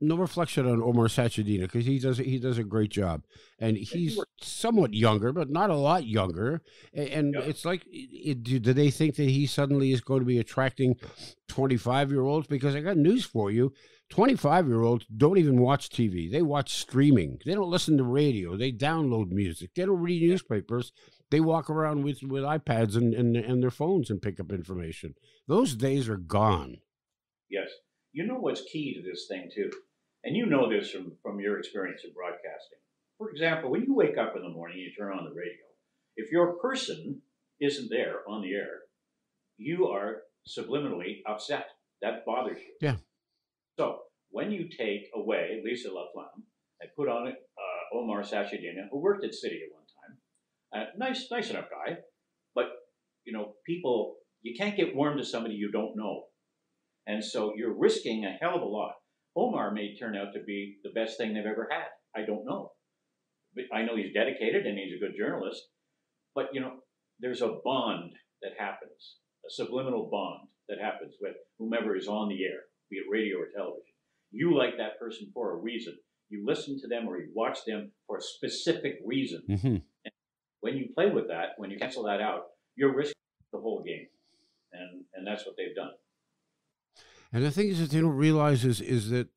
[SPEAKER 2] no reflection on Omar Sachedina because he does he does a great job, and he's somewhat younger, but not a lot younger. And, and
[SPEAKER 3] Yeah.
[SPEAKER 2] it's like, it, do, do they think that he suddenly is going to be attracting twenty five year olds? Because I got news for you. 25 year olds don't even watch TV. They watch streaming. They don't listen to radio. They download music. They don't read newspapers. They walk around with, with iPads and, and, and their phones and pick up information. Those days are gone.
[SPEAKER 3] Yes. You know what's key to this thing too, and you know this from from your experience in broadcasting. For example, when you wake up in the morning, you turn on the radio. If your person isn't there on the air, you are subliminally upset. That bothers you.
[SPEAKER 2] Yeah.
[SPEAKER 3] So when you take away Lisa LaFlamme and put on uh, Omar Sachedina, who worked at City at one time, nice, nice enough guy, but you know, people, you can't get warm to somebody you don't know. And so you're risking a hell of a lot. Omar may turn out to be the best thing they've ever had. I don't know. But I know he's dedicated and he's a good journalist. But, you know, there's a bond that happens, a subliminal bond that happens with whomever is on the air, be it radio or television. You like that person for a reason. You listen to them or you watch them for a specific reason.
[SPEAKER 2] Mm-hmm.
[SPEAKER 3] When you play with that, when you cancel that out, you're risking the whole game. And, and that's what they've done.
[SPEAKER 2] And the thing is that they don't realize is, is that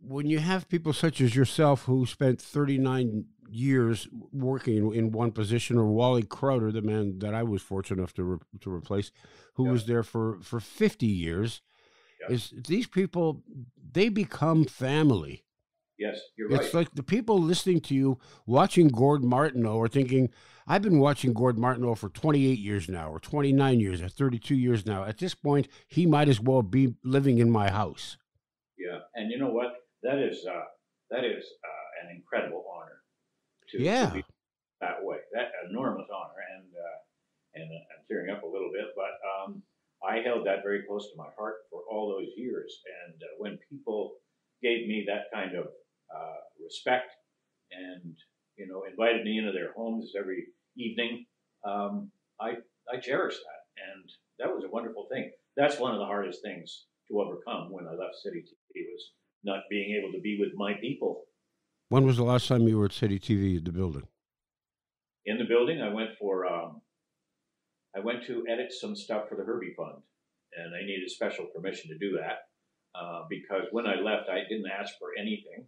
[SPEAKER 2] when you have people such as yourself who spent 39 years working in one position, or Wally Crouter, the man that I was fortunate enough to, re- to replace, who
[SPEAKER 3] Yeah.
[SPEAKER 2] was there for, for 50 years,
[SPEAKER 3] Yeah.
[SPEAKER 2] is these people, they become family.
[SPEAKER 3] Yes, you're right.
[SPEAKER 2] It's like the people listening to you watching Gord Martineau are thinking, I've been watching Gord Martineau for 28 years now, or 29 years, or 32 years now. At this point, he might as well be living in my house.
[SPEAKER 3] Yeah, and you know what? That is uh, that is uh, an incredible honor to, to
[SPEAKER 2] Yeah.
[SPEAKER 3] be that way. That enormous honor, and uh, and I'm tearing up a little bit, but um, I held that very close to my heart for all those years. And uh, when people gave me that kind of uh, respect and you know invited me into their homes every evening, um, I I cherish that, and that was a wonderful thing. That's one of the hardest things to overcome when I left City TV was not being able to be with my people
[SPEAKER 2] When was the last time you were at City TV at the building?
[SPEAKER 3] in the building. I went for um, I went to edit some stuff for the Herbie Fund, and I needed special permission to do that uh, because when I left, I didn't ask for anything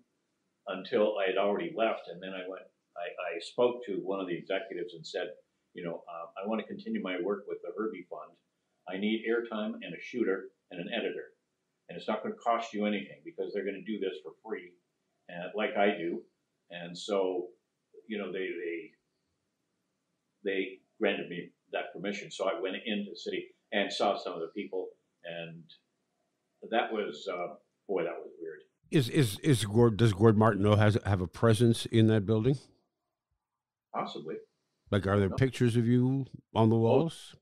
[SPEAKER 3] until I had already left, and then I went. I, I spoke to one of the executives and said, you know, uh, I want to continue my work with the Herbie Fund. I need airtime and a shooter, and an editor, and it's not going to cost you anything because they're going to do this for free, and like I do, and so you know they they they granted me that permission, so I went into the city and saw some of the people, and that was uh, boy, that was weird.
[SPEAKER 2] Is is is Gord? Does Gord Martineau has have a presence in that building?
[SPEAKER 3] Possibly.
[SPEAKER 2] Like, are there no. pictures of you on the walls?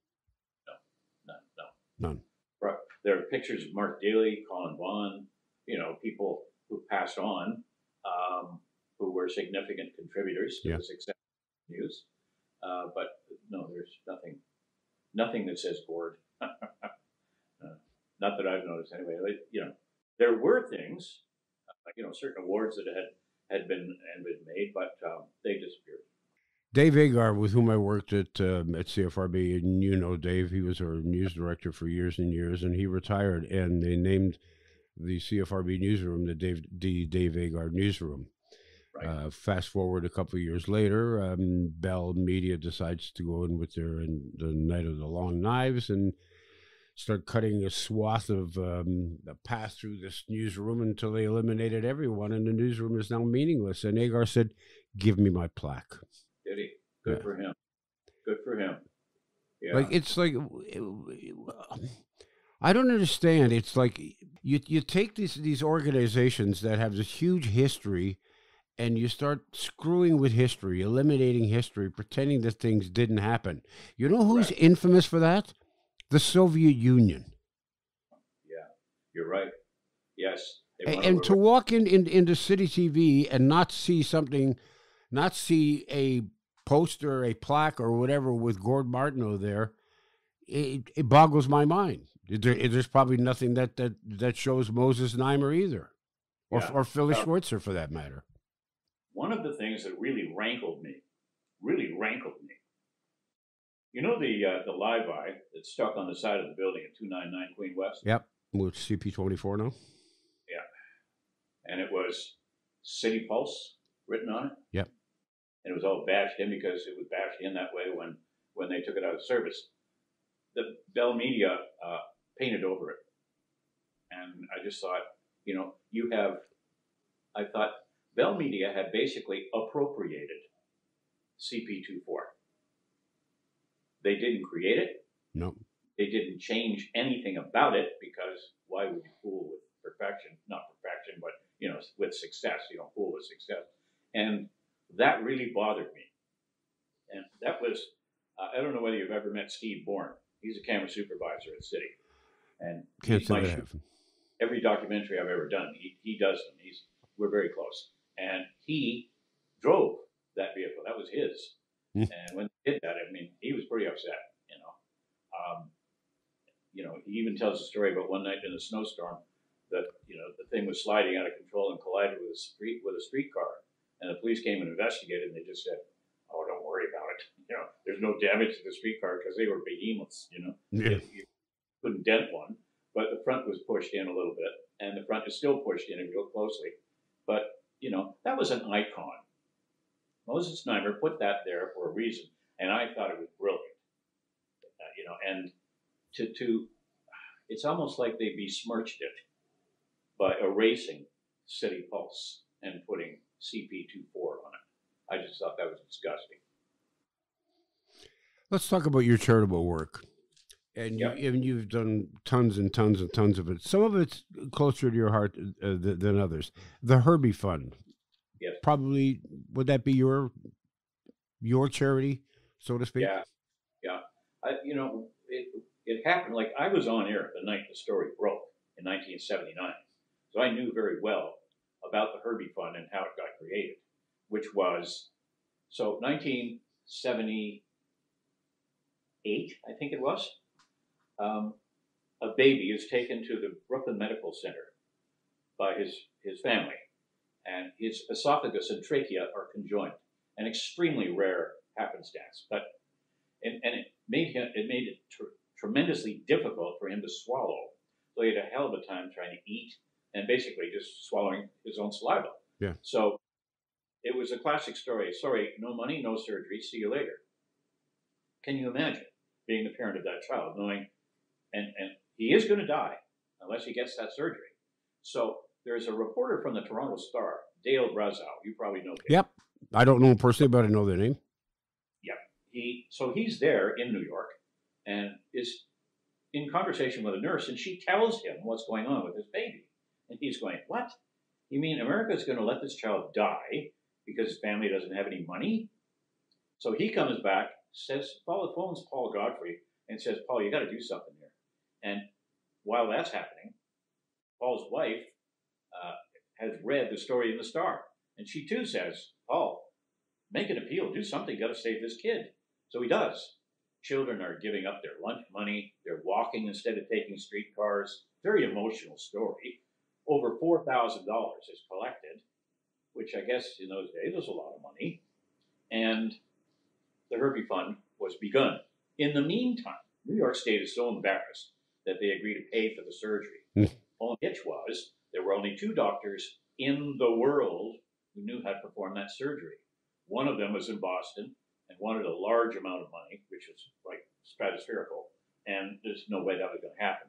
[SPEAKER 3] No, none, no,
[SPEAKER 2] none.
[SPEAKER 3] Right. There are pictures of Mark Dailey, Colin Vaughan, you know, people who passed on, um, who were significant contributors to yeah. the success news. Uh, but no, there's nothing, nothing that says Gord. uh, not that I've noticed anyway. You know, there were things, uh, you know, certain awards that had had been had been made, but um, they disappeared.
[SPEAKER 2] Dave Agar, with whom I worked at um, at CFRB, and you know Dave, he was our news director for years and years, and he retired, and they named the CFRB newsroom the Dave the Dave Agar newsroom. Right. Uh, fast forward a couple of years later, um, Bell Media decides to go in with their in the Night of the Long Knives and start cutting a swath of um, a path through this newsroom until they eliminated everyone, and the newsroom is now meaningless. And Agar said, "Give me my plaque."
[SPEAKER 3] Did he? Good yeah. for him. Good for him.
[SPEAKER 2] Yeah. Like it's like I don't understand. It's like you you take these these organizations that have this huge history and you start screwing with history, eliminating history, pretending that things didn't happen. You know who's right. infamous for that? The Soviet Union.
[SPEAKER 3] Yeah, you're right. Yes.
[SPEAKER 2] And, and to walk in, in into City TV and not see something, not see a poster, a plaque, or whatever with Gord Martineau there, it, it boggles my mind. There, there's probably nothing that, that, that shows Moses Znaimer either, or, yeah. or Phyllis uh, Switzer for that matter.
[SPEAKER 3] One of the things that really rankled me, really rankled me, you know the uh, the live eye that's stuck on the side of the building at 299 Queen West?
[SPEAKER 2] Yep, with CP24 now.
[SPEAKER 3] Yeah. And it was City Pulse written on it?
[SPEAKER 2] Yep
[SPEAKER 3] and it was all bashed in because it was bashed in that way when when they took it out of service. The Bell Media uh, painted over it, and I just thought, you know, you have. I thought Bell Media had basically appropriated CP24. They didn't create it.
[SPEAKER 2] No.
[SPEAKER 3] They didn't change anything about it because why would you fool with perfection? Not perfection, but you know, with success. You don't fool with success. And that really bothered me. And that was, uh, I don't know whether you've ever met Steve Bourne. He's a camera supervisor at City. And
[SPEAKER 2] Can't I have.
[SPEAKER 3] every documentary I've ever done, he, he does them. He's, we're very close. And he drove that vehicle. That was his. Mm. And when he did that, I mean, he was pretty upset, you know. Um, you know, he even tells a story about one night in a snowstorm that, you know, the thing was sliding out of control and collided with a street with a streetcar and the police came and investigated, and they just said, "Oh, don't worry about it. You know, there's no damage to the streetcar because they were behemoths. You know,
[SPEAKER 2] yeah.
[SPEAKER 3] you, couldn't dent one, but the front was pushed in a little bit, and the front is still pushed in if you look closely. But you know, that was an icon. Moses Znaimer put that there for a reason, and I thought it was brilliant. Uh, you know, and to to it's almost like they besmirched it by erasing City Pulse and putting CP24 on it. I just thought that was disgusting.
[SPEAKER 2] Let's talk about your charitable work. And, yep. you, and you've done tons and tons and tons of it. Some of it's closer to your heart uh, than others. The Herbie Fund.
[SPEAKER 3] Yes.
[SPEAKER 2] Probably would that be your your charity, so to speak?
[SPEAKER 3] Yeah, yeah. I, you know, it it happened like I was on air the night the story broke in 1979, so I knew very well about the Herbie Fund and how it got created, which was so 1978, I think it was. Um, a baby is taken to the Brooklyn Medical Center by his, his family, and his esophagus and trachea are conjoined, an extremely rare happenstance. But and, and it made him it made it tr- tremendously difficult for him to swallow. So he had a hell of a time trying to eat and basically just swallowing his own saliva.
[SPEAKER 2] Yeah.
[SPEAKER 3] So it was a classic story. Sorry, no money, no surgery. See you later. Can you imagine being the parent of that child, knowing, and and he is going to die, unless he gets that surgery. So there's a reporter from the Toronto Star, Dale Brazao. You probably know. Dale.
[SPEAKER 2] Yep. I don't know him personally, but I know their name.
[SPEAKER 3] Yep. He so he's there in New York and is in conversation with a nurse, and she tells him what's going on with his baby, and he's going, "What? You mean America is going to let this child die because his family doesn't have any money?" So he comes back, says, Paul phones Paul Godfrey and says, Paul, you got to do something. And while that's happening, Paul's wife uh, has read the story in the Star, and she too says, Paul, make an appeal, do something, got to save this kid. So he does. Children are giving up their lunch money, they're walking instead of taking streetcars. Very emotional story. Over $4,000 is collected, which I guess in those days was a lot of money. And the Herbie Fund was begun. In the meantime, New York State is so embarrassed that they agreed to pay for the surgery.
[SPEAKER 2] Mm.
[SPEAKER 3] Only hitch was there were only two doctors in the world who knew how to perform that surgery. One of them was in Boston and wanted a large amount of money, which was like stratospherical, and there's no way that was going to happen.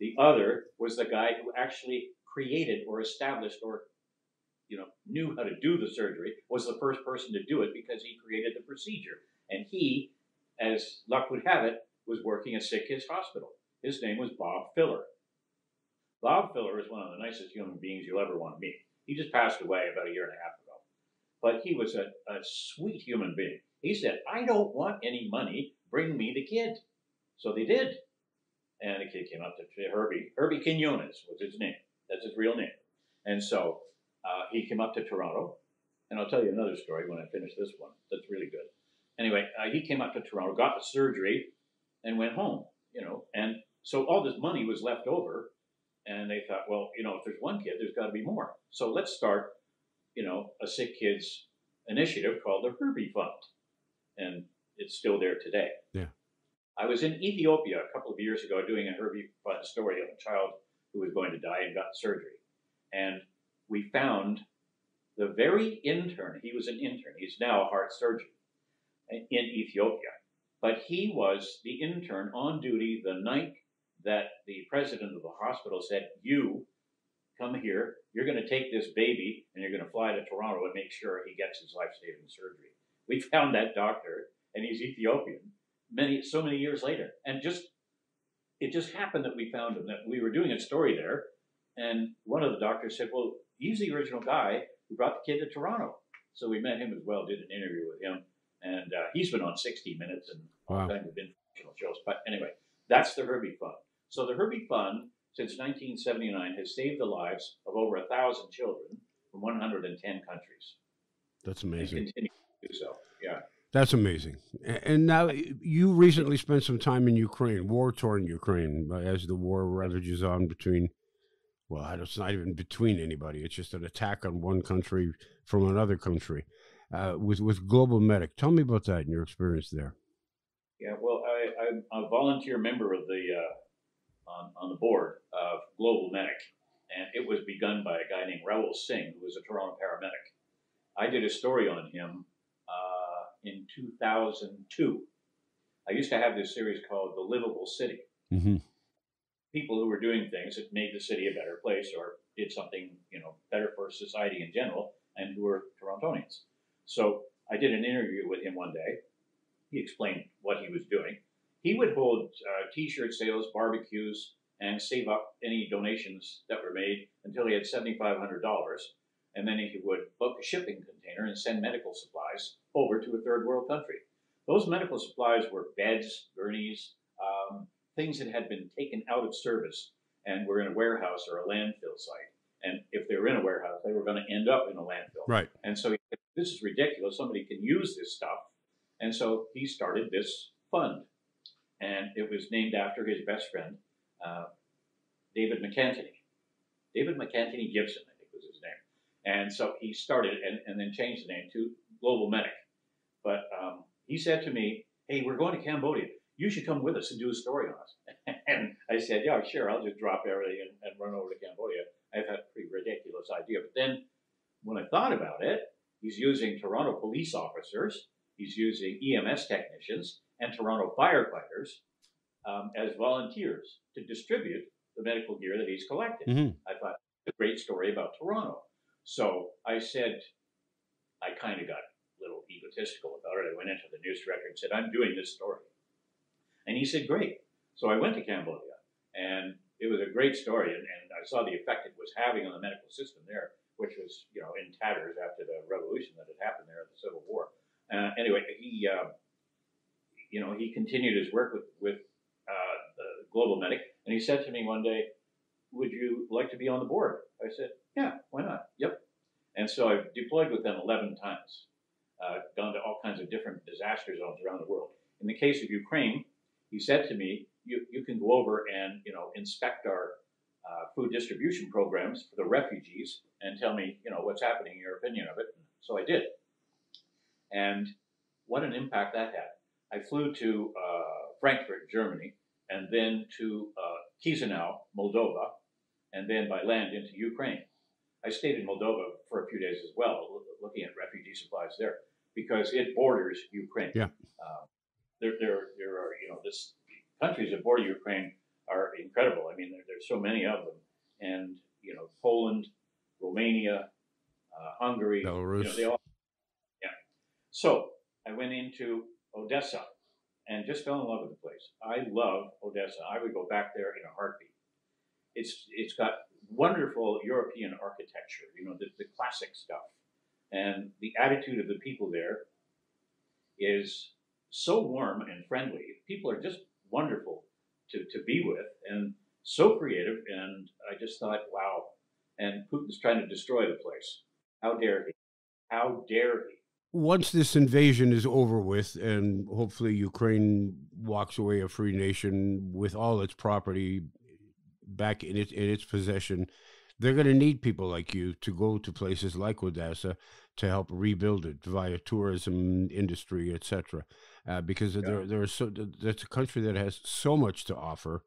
[SPEAKER 3] The other was the guy who actually created or established or you know knew how to do the surgery was the first person to do it because he created the procedure and he as luck would have it was working at sick kids hospital his name was bob filler. Bob filler is one of the nicest human beings you'll ever want to meet. He just passed away about a year and a half ago. But he was a, a sweet human being. He said i don't want any money. Bring me the kid. So they did. And the kid came up to herbie. Herbie quinones was his name. That's his real name. And so uh, he came up to Toronto, and I'll tell you another story when I finish this one. That's really good. Anyway, uh, he came up to Toronto, got the surgery, and went home. You know, and so all this money was left over, and they thought, well, you know, if there's one kid, there's got to be more. So let's start, you know, a sick kids initiative called the Herbie Fund, and it's still there today.
[SPEAKER 2] Yeah.
[SPEAKER 3] I was in Ethiopia a couple of years ago doing a Herbie Fund story of a child who was going to die and got surgery, and we found the very intern, he was an intern, he's now a heart surgeon in Ethiopia, but he was the intern on duty the night that the president of the hospital said, You come here, you're going to take this baby and you're going to fly to Toronto and make sure he gets his life saving surgery. We found that doctor, and he's Ethiopian, many so many years later. And just it just happened that we found him, that we were doing a story there, and one of the doctors said, Well, he's the original guy who brought the kid to Toronto. So we met him as well, did an interview with him, and uh, he's been on 60 Minutes and all
[SPEAKER 2] Wow.
[SPEAKER 3] kinds of informational shows. But anyway, that's the Herbie Fund. So the Herbie Fund, since 1979, has saved the lives of over a thousand children from 110 countries,
[SPEAKER 2] That's
[SPEAKER 3] and
[SPEAKER 2] amazing.
[SPEAKER 3] continue to do so. Yeah.
[SPEAKER 2] That's amazing. And now you recently spent some time in Ukraine, war torn Ukraine, as the war ravages on between, well, it's not even between anybody. It's just an attack on one country from another country uh, with, with Global Medic. Tell me about that and your experience there.
[SPEAKER 3] Yeah, well, I, I'm a volunteer member of the uh, on, on the board of Global Medic, and it was begun by a guy named Rahul Singh, who was a Toronto paramedic. I did a story on him uh, in 2002. I used to have this series called The Livable City.
[SPEAKER 2] Mm-hmm.
[SPEAKER 3] People who were doing things that made the city a better place or did something, you know, better for society in general, and who were Torontonians. So I did an interview with him one day. He explained what he was doing. He would hold uh, T-shirt sales, barbecues, and save up any donations that were made until he had seventy-five hundred dollars, and then he would book a shipping container and send medical supplies over to a third world country. Those medical supplies were beds, gurneys, um, things that had been taken out of service and were in a warehouse or a landfill site. And if they were in a warehouse, they were going to end up in a landfill.
[SPEAKER 2] Right.
[SPEAKER 3] And so he said, this is ridiculous. Somebody can use this stuff. And so he started this fund. And it was named after his best friend, uh, David McAntony. David McAntony Gibson, I think was his name. And so he started and, and then changed the name to Global Medic. But um, he said to me, Hey, we're going to Cambodia. You should come with us and do a story on us. and I said, Yeah, sure. I'll just drop everything and, and run over to Cambodia. I've had a pretty ridiculous idea. But then when I thought about it, he's using Toronto police officers, he's using EMS technicians, and Toronto firefighters um, as volunteers to distribute the medical gear that he's collected.
[SPEAKER 2] Mhm.
[SPEAKER 3] I thought a great story about Toronto. So I said, I kind of got a little egotistical about it. I went into the news director and said, I'm doing this story. And he said, Great. So I went to Cambodia, and it was a great story. And, and I saw the effect it was having on the medical system there, which was, you know, in tatters after the revolution that had happened there, the Civil War. Uh, anyway, he, uh, you know, he continued his work with, with uh, Global Medic, and he said to me one day, would you like to be on the board? I said, yeah, why not? Yep. And so I've deployed with them 11 times, uh, gone to all kinds of different disaster zones around the world. In the case of Ukraine, he said to me, you, you can go over and, you know, inspect our uh, food distribution programs for the refugees and tell me, you know, what's happening, in your opinion of it. So I did. And what an impact that had. I flew to uh, Frankfurt, Germany, and then to uh, Chisinau, Moldova, and then by land into Ukraine. I stayed in Moldova for a few days as well, looking at refugee supplies there, because it borders Ukraine.
[SPEAKER 2] Yeah.
[SPEAKER 3] Uh, there, there, there are, you know, this countries that border Ukraine are incredible. I mean, there, there's so many of them, and you know, Poland, Romania, uh, Hungary, you
[SPEAKER 2] Belarus.
[SPEAKER 3] know, they all, yeah. So I went into Odessa and just fell in love with the place. I love Odessa. I would go back there in a heartbeat. It's it's got wonderful European architecture, you know, the, the classic stuff. And the attitude of the people there is so warm and friendly. People are just wonderful to, to be with and so creative. And I just thought, wow. And Putin's trying to destroy the place. How dare he? How dare he?
[SPEAKER 2] Once this invasion is over with and hopefully Ukraine walks away a free nation with all its property back in its in its possession, they're going to need people like you to go to places like Odessa to help rebuild it via tourism industry, etc. Uh, because there there are so that's a country that has so much to offer.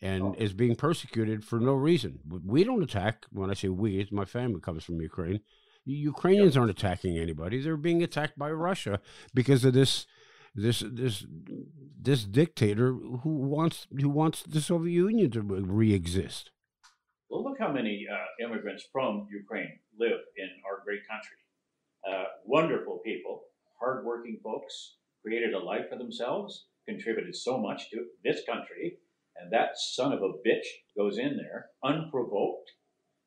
[SPEAKER 2] And
[SPEAKER 3] Oh.
[SPEAKER 2] is being persecuted for no reason. We don't attack. When I say we, it's my family comes from Ukraine. Ukrainians aren't attacking anybody. They're being attacked by Russia because of this this this this dictator who wants who wants the Soviet Union to re-exist.
[SPEAKER 3] Well, look how many uh, immigrants from Ukraine live in our great country. Uh, wonderful people, hardworking folks, created a life for themselves, contributed so much to this country, and that son of a bitch goes in there unprovoked,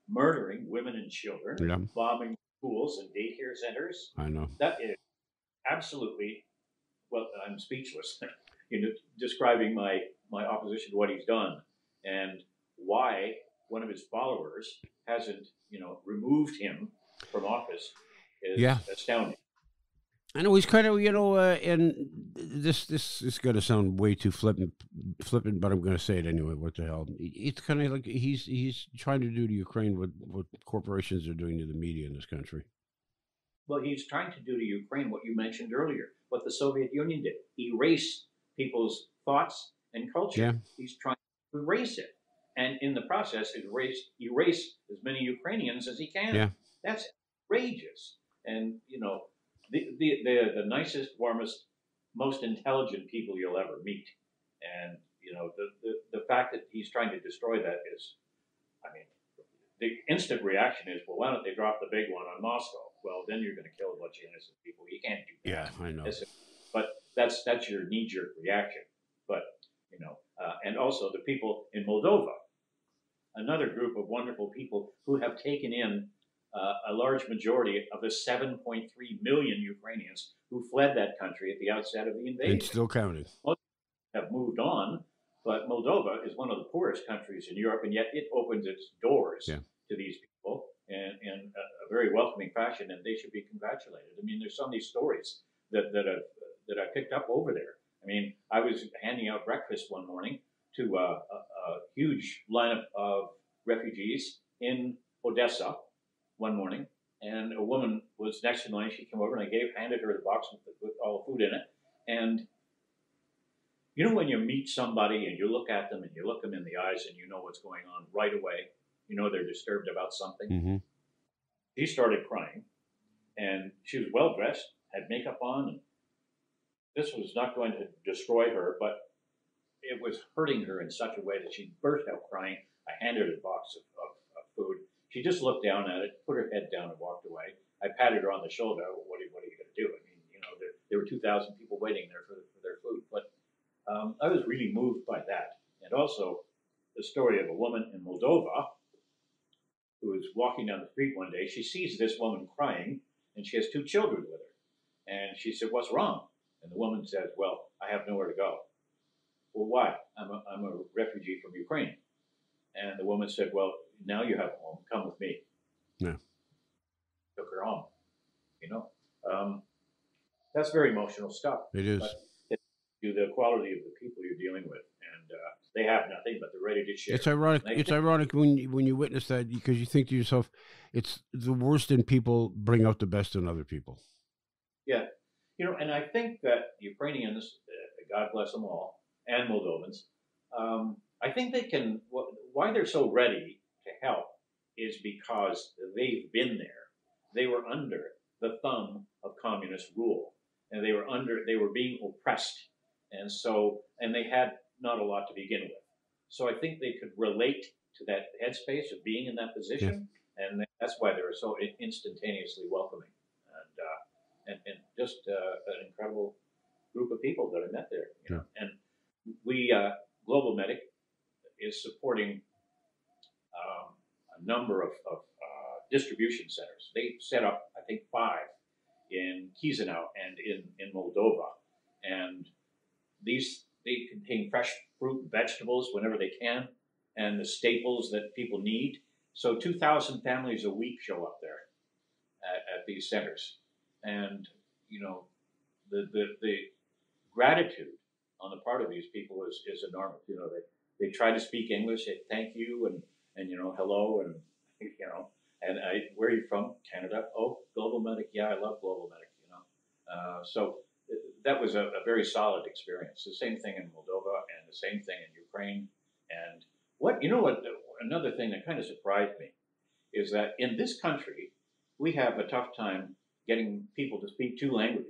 [SPEAKER 3] murdering women and children,
[SPEAKER 2] Yeah.
[SPEAKER 3] bombing schools and daycare centers.
[SPEAKER 2] I know.
[SPEAKER 3] That is absolutely, well, I'm speechless in describing my, my opposition to what he's done and why one of his followers hasn't, you know, removed him from office is
[SPEAKER 2] Yeah.
[SPEAKER 3] astounding.
[SPEAKER 2] I know he's kind of you know, uh, and this this is going to sound way too flippant, flippant, but I'm going to say it anyway. What the hell? It's kind of like he's he's trying to do to Ukraine what what corporations are doing to the media in this country.
[SPEAKER 3] Well, he's trying to do to Ukraine what you mentioned earlier, what the Soviet Union did erase people's thoughts and culture.
[SPEAKER 2] Yeah.
[SPEAKER 3] He's trying to erase it. And in the process, erase, erase as many Ukrainians as he can.
[SPEAKER 2] Yeah.
[SPEAKER 3] That's outrageous. And, you know, the, the, the, the nicest, warmest, most intelligent people you'll ever meet. And, you know, the, the, the fact that he's trying to destroy that is, I mean, the instant reaction is, well, why don't they drop the big one on Moscow? Well, then you're going to kill a bunch of innocent people. You can't do that.
[SPEAKER 2] Yeah, I know.
[SPEAKER 3] But that's that's your knee jerk reaction. But you know, uh, and also the people in Moldova, another group of wonderful people who have taken in uh, a large majority of the 7.3 million Ukrainians who fled that country at the outset of the invasion
[SPEAKER 2] And still counting.
[SPEAKER 3] have moved on, but Moldova is one of the poorest countries in Europe, and yet it opens its doors
[SPEAKER 2] Yeah.
[SPEAKER 3] to these people in, in a, a very welcoming fashion, and they should be congratulated. I mean, there's some of these stories that that I've, that I picked up over there. I mean, I was handing out breakfast one morning to uh, a, a huge lineup of refugees in Odessa one morning, and a woman was next to mine. She came over and I gave handed her the box with, with all the food in it, and you know when you meet somebody and you look at them and you look them in the eyes and you know what's going on right away. You know they're disturbed about something.
[SPEAKER 2] hmm
[SPEAKER 3] She started crying, and she was well dressed, had makeup on, and this was not going to destroy her, but it was hurting her in such a way that she burst out crying. I handed her a box of, of, of food. She just looked down at it, put her head down, and walked away. I patted her on the shoulder. What are, what are you going to do? I mean, you know, there, there were 2,000 people waiting there for, for their food. But um, I was really moved by that. And also the story of a woman in Moldova who was walking down the street one day. She sees this woman crying, and she has two children with her. And she said, What's wrong? And the woman says, Well, I have nowhere to go. Well, why? I'm a, I'm a refugee from Ukraine. And the woman said, Well, now you have a home. Come with me.
[SPEAKER 2] Yeah.
[SPEAKER 3] Took her home. You know, um, that's very emotional stuff.
[SPEAKER 2] It is.
[SPEAKER 3] It's the quality of the people you're dealing with, and uh, they have nothing, but they're ready to share.
[SPEAKER 2] It's ironic. It's ironic when you, when you witness that because you think to yourself, it's the worst in people bring out the best in other people.
[SPEAKER 3] Yeah, you know, and I think that Ukrainians, uh, God bless them all, and Moldovans, um, I think they can. wh- Why they're so ready to help is because they've been there. They were under the thumb of communist rule, and they were under. They were being oppressed, and so and they had not a lot to begin with. So I think they could relate to that headspace of being in that position, and that's why they were so instantaneously welcoming. And uh, and, and just uh, an incredible group of people that I met there. You know? And we, uh, Global Medic, is supporting um, a number of, of uh, distribution centers. They set up, I think, five in Chisinau and in, in Moldova. And these they contain fresh fruit and vegetables whenever they can, and the staples that people need. So 2,000 families a week show up there at, at these centers and you know the, the the gratitude on the part of these people is, is enormous. You know they, they try to speak English, say thank you and and you know hello and you know and I where are you from? Canada. Oh, Global Medic. Yeah, I love Global Medic. You know, uh, so uh, that was a, a very solid experience. The same thing in Moldova and the same thing in Ukraine. And what you know what another thing that kind of surprised me is that in this country we have a tough time getting people to speak two languages.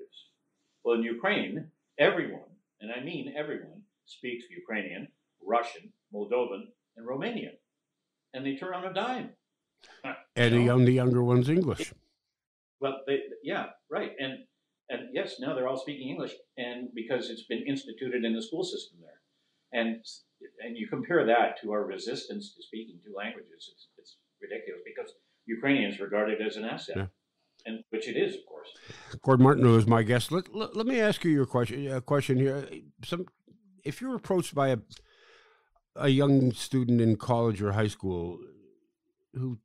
[SPEAKER 3] Well, in Ukraine, everyone, and I mean everyone, speaks Ukrainian, Russian, Moldovan, and Romanian. And they turn on a dime.
[SPEAKER 2] Uh, and the younger ones English.
[SPEAKER 3] Well, they, yeah, right. And and yes, now they're all speaking English, and because it's been instituted in the school system there, and and you compare that to our resistance to speaking two languages, it's, it's ridiculous because Ukrainians is regarded as an asset,
[SPEAKER 2] Yeah.
[SPEAKER 3] and which it is, of course.
[SPEAKER 2] Gordon Martineau is my guest. Let, let, let me ask you your question. A question here. Some, if you're approached by a a young student in college or high school who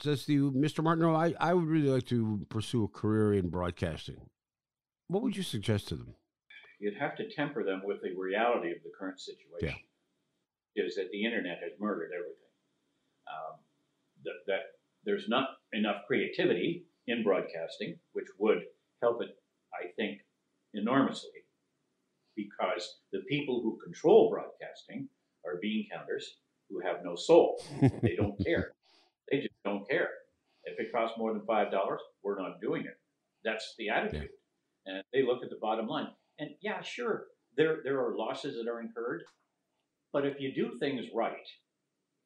[SPEAKER 2] says to you, Mr. Martineau, I, I would really like to pursue a career in broadcasting, what would you suggest to them?
[SPEAKER 3] You'd have to temper them with the reality of the current situation. Yeah. Is that the internet has murdered everything. Um, that, that there's not enough creativity in broadcasting, which would help it, I think, enormously, because the people who control broadcasting are bean counters who have no soul. They don't care. They just don't care. If it costs more than five dollars, we're not doing it. That's the attitude. And they look at the bottom line. And yeah, sure, there there are losses that are incurred, but if you do things right,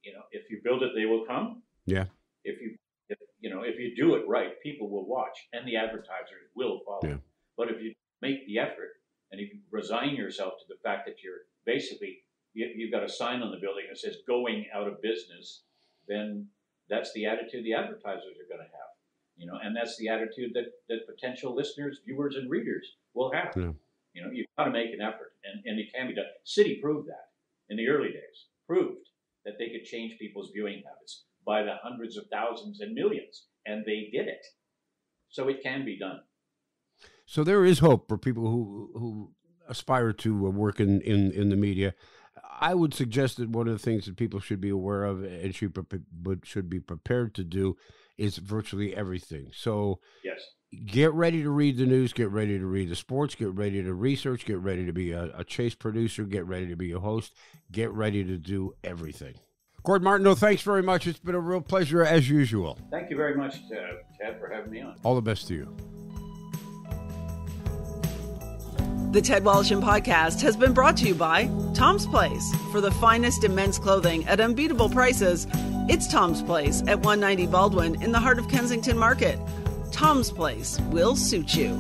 [SPEAKER 3] you know, if you build it, they will come.
[SPEAKER 2] Yeah.
[SPEAKER 3] If you if, you know if you do it right, people will watch, and the advertisers will follow.
[SPEAKER 2] Yeah.
[SPEAKER 3] But if you make the effort and if you resign yourself to the fact that you're basically you've got a sign on the building that says "going out of business," then that's the attitude the advertisers are going to have. You know, and that's the attitude that, that potential listeners, viewers, and readers will have.
[SPEAKER 2] Yeah.
[SPEAKER 3] You know, you've got to make an effort, and, and it can be done. City proved that in the early days, proved that they could change people's viewing habits by the hundreds of thousands and millions, and they did it. So it can be done.
[SPEAKER 2] So there is hope for people who who aspire to uh, work in, in, in the media. I would suggest that one of the things that people should be aware of and should should be prepared to do is virtually everything. So
[SPEAKER 3] Yes.
[SPEAKER 2] get ready to read the news, get ready to read the sports, get ready to research, get ready to be a, a chase producer, get ready to be a host, get ready to do everything. Gord Martineau, thanks very much. It's been a real pleasure as usual.
[SPEAKER 3] Thank you very much, uh, Ted, for having me on.
[SPEAKER 2] All the best to you.
[SPEAKER 1] The Ted Woloshyn podcast has been brought to you by Tom's Place. For the finest in men's clothing at unbeatable prices, it's Tom's Place at 190 Baldwin in the heart of Kensington Market. Tom's Place will suit you.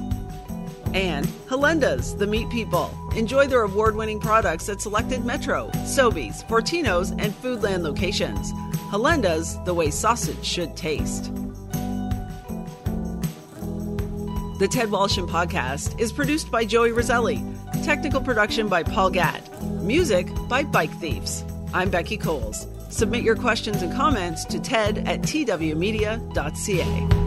[SPEAKER 1] And Halenda's, the meat people. Enjoy their award winning products at selected Metro, Sobeys, Fortinos, and Foodland locations. Halenda's, the way sausage should taste. The Ted Woloshyn podcast is produced by Joey Roselli. Technical production by Paul Gatt. Music by Bike Thieves. I'm Becky Coles. Submit your questions and comments to ted at twmedia.ca.